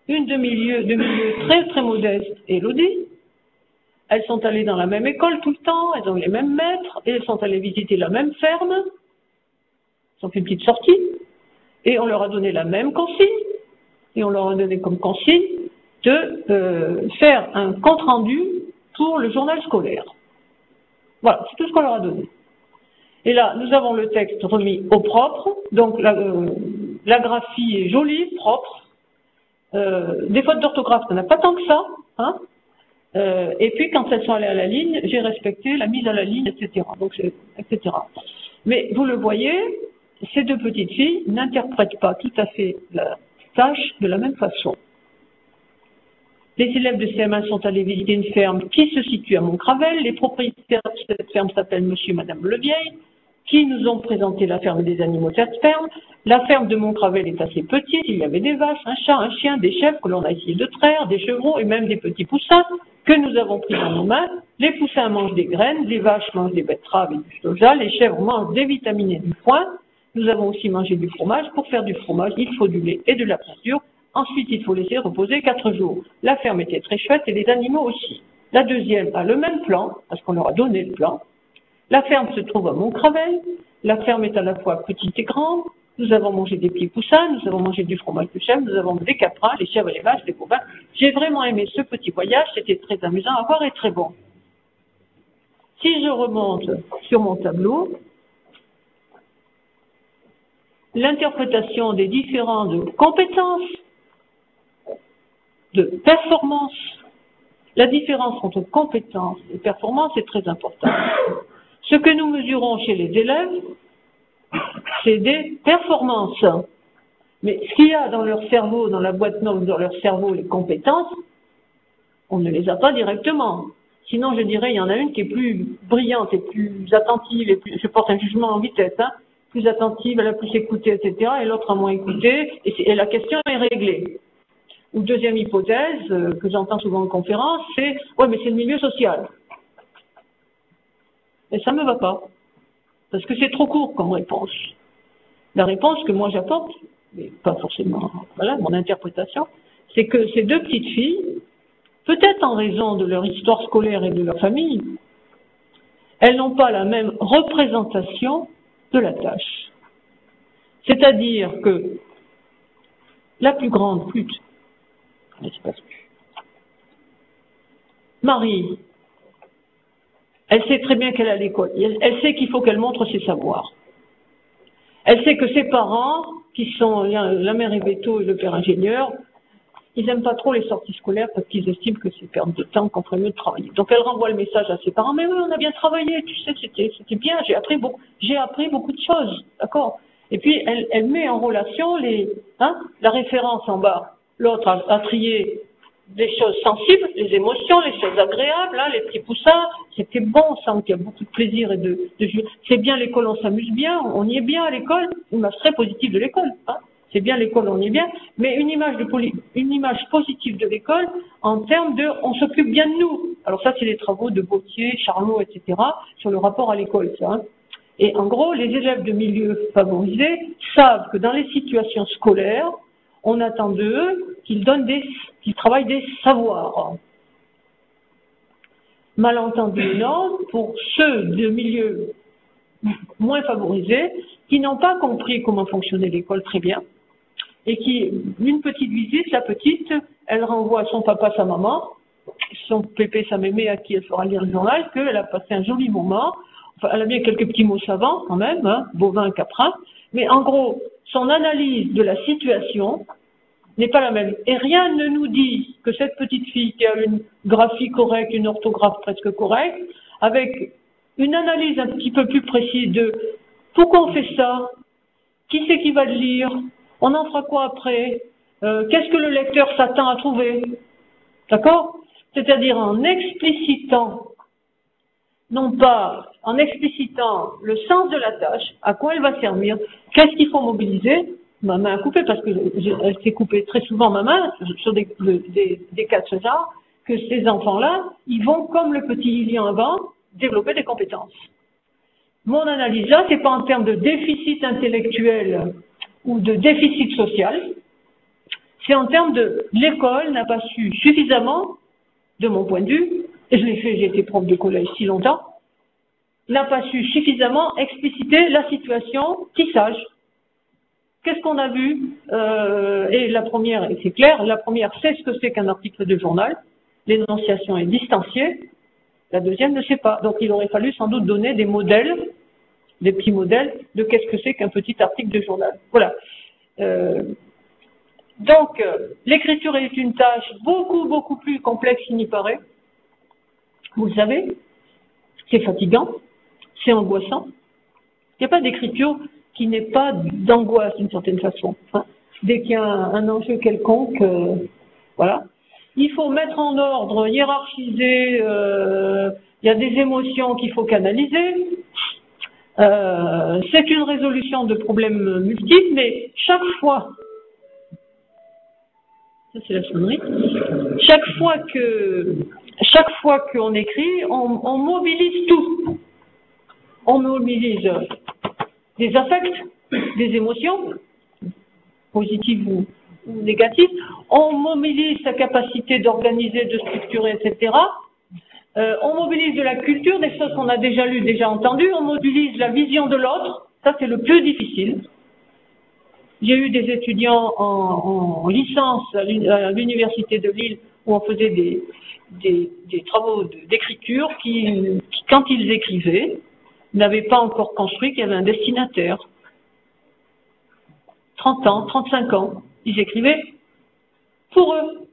une de milieu, de milieu très très modeste, Elodie. Elles sont allées dans la même école tout le temps, elles ont les mêmes maîtres, et elles sont allées visiter la même ferme. Elles ont fait une petite sortie, et on leur a donné la même consigne, et on leur a donné comme consigne de euh, faire un compte rendu pour le journal scolaire. Voilà, c'est tout ce qu'on leur a donné. Et là, nous avons le texte remis au propre, donc la, euh, graphie est jolie, propre. Euh, des fautes d'orthographe, ça n'a pas tant que ça. Hein Euh, et puis, quand elles sont allées à la ligne, j'ai respecté la mise à la ligne, etc. Donc, etc. Mais vous le voyez, ces deux petites filles n'interprètent pas tout à fait la tâche de la même façon. Les élèves de CM1 sont allés visiter une ferme qui se situe à Montcravel. Les propriétaires de cette ferme s'appellent Monsieur et Madame Levieille, qui nous ont présenté la ferme des animaux de cette ferme. La ferme de Montcravel est assez petite. Il y avait des vaches, un chat, un chien, des chèvres que l'on a essayé de traire, des chevrons et même des petits poussins que nous avons pris dans nos mains. Les poussins mangent des graines, les vaches mangent des betteraves et du soja, les chèvres mangent des vitamines et du foin. Nous avons aussi mangé du fromage. Pour faire du fromage, il faut du lait et de la peinture. Ensuite, il faut laisser reposer quatre jours. La ferme était très chouette et les animaux aussi. La deuxième a le même plan, parce qu'on leur a donné le plan. La ferme se trouve à Montcravel. La ferme est à la fois petite et grande. Nous avons mangé des petits poussins, nous avons mangé du fromage de chèvre, nous avons des caprins, les chèvres et les vaches, les bovins. J'ai vraiment aimé ce petit voyage, c'était très amusant à voir et très bon. Si je remonte sur mon tableau, l'interprétation des différentes compétences de performance. La différence entre compétence et performance est très importante. Ce que nous mesurons chez les élèves, c'est des performances. Mais ce qu'il y a dans leur cerveau, dans la boîte noire, dans leur cerveau, les compétences, on ne les a pas directement. Sinon, je dirais, il y en a une qui est plus brillante et plus attentive et plus, je porte un jugement en vitesse, hein, plus attentive, elle a plus écouté, etc., et l'autre a moins écouté, et, la question est réglée. Ou deuxième hypothèse, euh, que j'entends souvent en conférence, c'est « ouais, mais c'est le milieu social ». Et ça ne me va pas, parce que c'est trop court comme réponse. La réponse que moi j'apporte, mais pas forcément, voilà, mon interprétation, c'est que ces deux petites filles, peut-être en raison de leur histoire scolaire et de leur famille, elles n'ont pas la même représentation de la tâche. C'est-à-dire que la plus grande pute, Marie, elle sait très bien qu'elle est à l'école. Elle sait qu'il faut qu'elle montre ses savoirs. Elle sait que ses parents, qui sont la mère béto et le père ingénieur, ils n'aiment pas trop les sorties scolaires parce qu'ils estiment que c'est perte de temps qu'on ferait mieux de travailler. Donc elle renvoie le message à ses parents, mais oui, on a bien travaillé, tu sais, c'était, bien, j'ai appris beaucoup, appris beaucoup de choses, d'accord? Et puis elle, met en relation les, hein, la référence en bas. L'autre a, a, trié les choses sensibles, les émotions, les choses agréables, hein, les petits poussins, c'était bon, on sent y a beaucoup de plaisir et de, de C'est bien l'école, on s'amuse bien, on y est bien à l'école, une image très positive de l'école. Hein c'est bien l'école, on est bien, mais une image, de une image positive de l'école en termes de on s'occupe bien de nous. Alors ça, c'est les travaux de Gauthier, Charlot, etc., sur le rapport à l'école, ça. Hein. Et en gros, les élèves de milieux favorisés savent que dans les situations scolaires, on attend d'eux qu'ils donnent des, qu'ils travaillent des savoirs. Malentendu non, pour ceux de milieux moins favorisés, qui n'ont pas compris comment fonctionnait l'école très bien, et qui, une petite visite, la petite, elle renvoie son papa, sa maman, son pépé, sa mémé à qui elle fera lire le journal, qu'elle a passé un joli moment. Elle a bien quelques petits mots savants quand même, hein, bovin, caprin, mais en gros, son analyse de la situation n'est pas la même. Et rien ne nous dit que cette petite fille qui a une graphie correcte, une orthographe presque correcte, avec une analyse un petit peu plus précise de pourquoi on fait ça, qui c'est qui va le lire, on en fera quoi après euh, Qu'est-ce que le lecteur s'attend à trouver D'accord? C'est-à-dire en explicitant, non pas en explicitant le sens de la tâche, à quoi elle va servir, qu'est-ce qu'il faut mobiliser, ma main a coupé parce que elle s'est coupée très souvent ma main sur des, des, cas de ce genre, que ces enfants-là, ils vont, comme le petit Lilian avant, développer des compétences. Mon analyse là, c'est pas en termes de déficit intellectuel ou de déficit social, c'est en termes de l'école n'a pas su suffisamment, de mon point de vue, et je l'ai fait, j'ai été prof de collège si longtemps, n'a pas su suffisamment expliciter la situation tissage. Qu'est-ce qu'on a vu euh, Et la première, et c'est clair, la première sait ce que c'est qu'un article de journal, l'énonciation est distanciée, la deuxième ne sait pas. Donc il aurait fallu sans doute donner des modèles des petits modèles de qu'est-ce que c'est qu'un petit article de journal. Voilà. Euh, donc, euh, l'écriture est une tâche beaucoup, beaucoup plus complexe qu'il n'y paraît. Vous le savez, c'est fatigant, c'est angoissant. Il n'y a pas d'écriture qui n'est pas d'angoisse d'une certaine façon. Dès qu'il y a un, enjeu quelconque, euh, voilà. Il faut mettre en ordre, hiérarchiser, euh, il y a des émotions qu'il faut canaliser. Euh, c'est une résolution de problèmes multiples, mais chaque fois, ça c'est la sonnerie, chaque fois que chaque fois qu'on écrit, on, mobilise tout. On mobilise des affects, des émotions, positives ou, négatives. On mobilise sa capacité d'organiser, de structurer, etc. Euh, on mobilise de la culture, des choses qu'on a déjà lues, déjà entendues. On mobilise la vision de l'autre. Ça, c'est le plus difficile. J'ai eu des étudiants en, en licence à l'université de Lille où on faisait des, travaux d'écriture qui, quand ils écrivaient, n'avaient pas encore construit qu'il y avait un destinataire. 30 ans, 35 ans, ils écrivaient pour eux.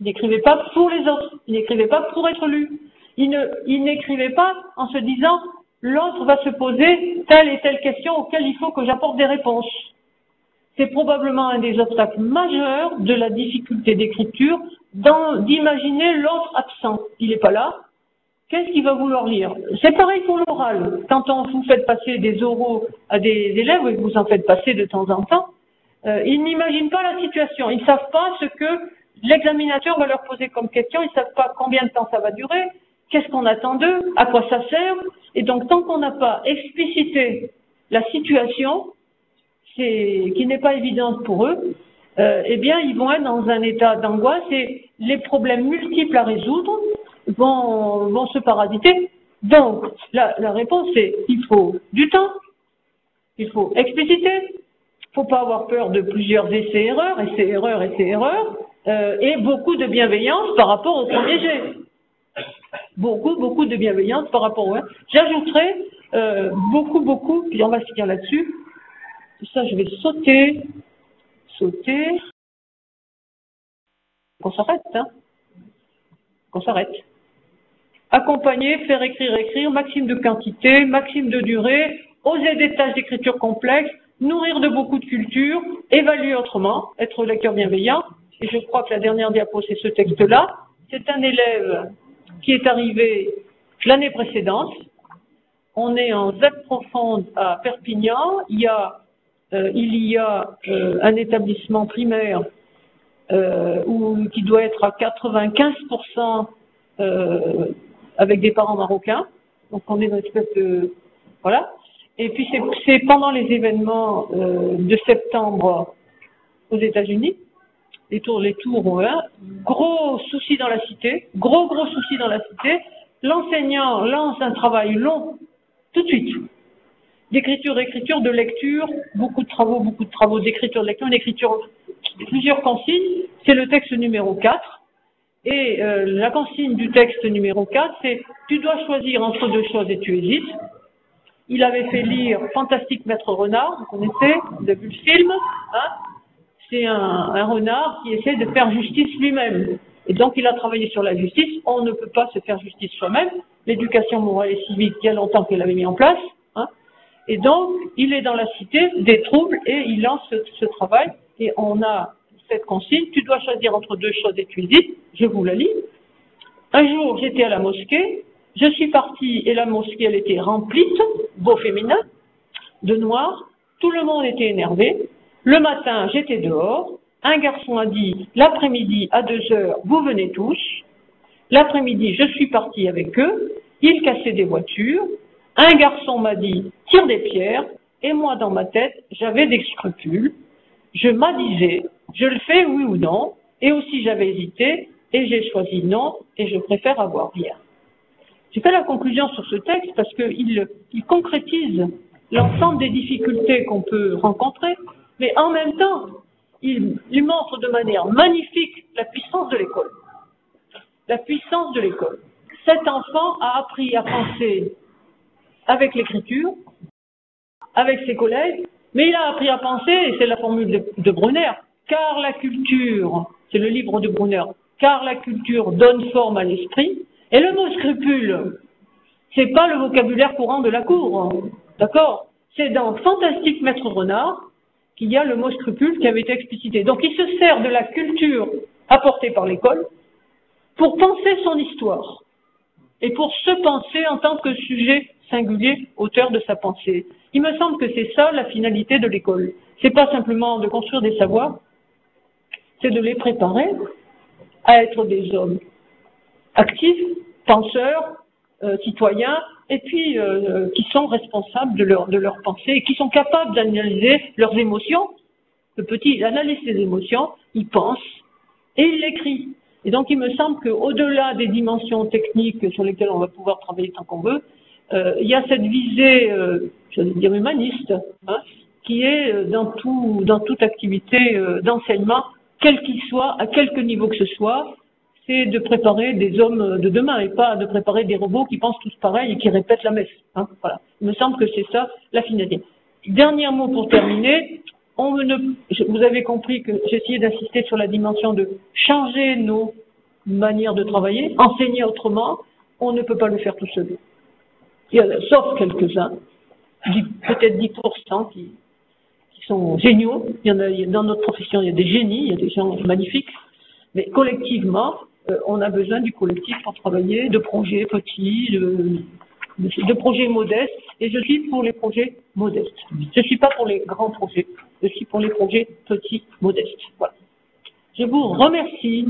Ils n'écrivaient pas pour les autres. Ils n'écrivaient pas pour être lus. Ils n'écrivaient pas en se disant l'autre va se poser telle et telle question auquel il faut que j'apporte des réponses. C'est probablement un des obstacles majeurs de la difficulté d'écriture d'imaginer l'autre absent. Il n'est pas là. Qu'est-ce qu'il va vouloir lire? C'est pareil pour l'oral. Quand vous fait passer des oraux à des élèves, et vous en faites passer de temps en temps, euh, ils n'imaginent pas la situation. Ils ne savent pas ce que l'examinateur va leur poser comme question. Ils ne savent pas combien de temps ça va durer. Qu'est-ce qu'on attend d'eux? À quoi ça sert? Et donc, tant qu'on n'a pas explicité la situation, qui n'est pas évidente pour eux, euh, eh bien, ils vont être dans un état d'angoisse et les problèmes multiples à résoudre vont, se parasiter. Donc, la, réponse est il faut du temps, il faut expliciter, il faut pas avoir peur de plusieurs essais-erreurs, essais-erreurs, essais-erreurs, euh, et beaucoup de bienveillance par rapport au premier jet. Beaucoup, beaucoup de bienveillance par rapport au... J'ajouterai euh, beaucoup, beaucoup, puis on va finir là-dessus. Ça, je vais sauter sauter. Qu'on s'arrête, hein Qu'on s'arrête. Accompagner, faire écrire, écrire, maxime de quantité, maxime de durée, oser des tâches d'écriture complexes, nourrir de beaucoup de culture, évaluer autrement, être lecteur bienveillant. Et je crois que la dernière diapo, c'est ce texte-là. C'est un élève qui est arrivé l'année précédente. On est en Z profonde à Perpignan. Il y a euh, il y a euh, un établissement primaire euh, où, qui doit être à 95% avec des parents marocains. Donc on est dans une espèce de... Voilà. Et puis c'est pendant les événements de septembre aux États-Unis, les tours, les tours, hein, gros souci dans la cité, gros gros souci dans la cité. L'enseignant lance un travail long tout de suite d'écriture, d'écriture, de lecture, beaucoup de travaux, beaucoup de travaux d'écriture, de lecture, une écriture, plusieurs consignes. C'est le texte numéro 4. Et euh, la consigne du texte numéro 4, c'est tu dois choisir entre deux choses et tu hésites. Il avait fait lire Fantastique Maître Renard, vous connaissez, vous avez vu le film. Hein c'est un, un renard qui essaie de faire justice lui-même. Et donc il a travaillé sur la justice. On ne peut pas se faire justice soi-même. L'éducation morale et civique, il y a longtemps qu'elle avait mis en place. Et donc, il est dans la cité des troubles et il lance ce, travail. Et on a cette consigne, tu dois choisir entre deux choses et tu dis, je vous la lis. Un jour, j'étais à la mosquée, je suis partie et la mosquée, elle était remplie, beau féminin, de noir. Tout le monde était énervé. Le matin, j'étais dehors. Un garçon a dit, l'après-midi, à deux heures, vous venez tous. L'après-midi, je suis partie avec eux. Ils cassaient des voitures. Un garçon m'a dit tire des pierres, et moi dans ma tête, j'avais des scrupules. Je m'adisais, je le fais oui ou non, et aussi j'avais hésité, et j'ai choisi non, et je préfère avoir rien. J'ai fait la conclusion sur ce texte parce qu'il il concrétise l'ensemble des difficultés qu'on peut rencontrer, mais en même temps, il, il montre de manière magnifique la puissance de l'école. La puissance de l'école. Cet enfant a appris à penser avec l'écriture, avec ses collègues, mais il a appris à penser, et c'est la formule de, Brunner, car la culture, c'est le livre de Brunner, car la culture donne forme à l'esprit, Et le mot scrupule, c'est pas le vocabulaire courant de la cour, d'accord? C'est dans Fantastique Maître Renard qu'il y a le mot scrupule qui avait été explicité. Donc il se sert de la culture apportée par l'école pour penser son histoire et pour se penser en tant que sujet singulier, auteur de sa pensée. Il me semble que c'est ça la finalité de l'école. C'est pas simplement de construire des savoirs, c'est de les préparer à être des hommes actifs, penseurs, euh, citoyens, et puis euh, qui sont responsables de leur, pensée et qui sont capables d'analyser leurs émotions. Le petit, analyse ses émotions, il pense et il l'écrit. Et donc, il me semble qu'au-delà des dimensions techniques sur lesquelles on va pouvoir travailler tant qu'on veut, euh, il y a cette visée, euh, j'allais dire humaniste, hein, qui est euh, dans, tout, dans toute activité euh, d'enseignement, quel qu'il soit, à quelque niveau que ce soit, c'est de préparer des hommes de demain et pas de préparer des robots qui pensent tous pareil et qui répètent la messe. Hein, voilà. Il me semble que c'est ça la finalité. Dernier mot pour terminer. Vous avez compris que j'essayais d'insister sur la dimension de changer nos manières de travailler, enseigner autrement. On ne peut pas le faire tout seul. Sauf quelques-uns, peut-être 10% qui, qui sont géniaux. Il y en a, dans notre profession, il y a des génies, il y a des gens magnifiques. Mais collectivement, euh, on a besoin du collectif pour travailler, de projets petits, de, de, projets modestes, et je suis pour les projets modestes. Je ne suis pas pour les grands projets, je suis pour les projets petits, modestes. Voilà. Je vous remercie.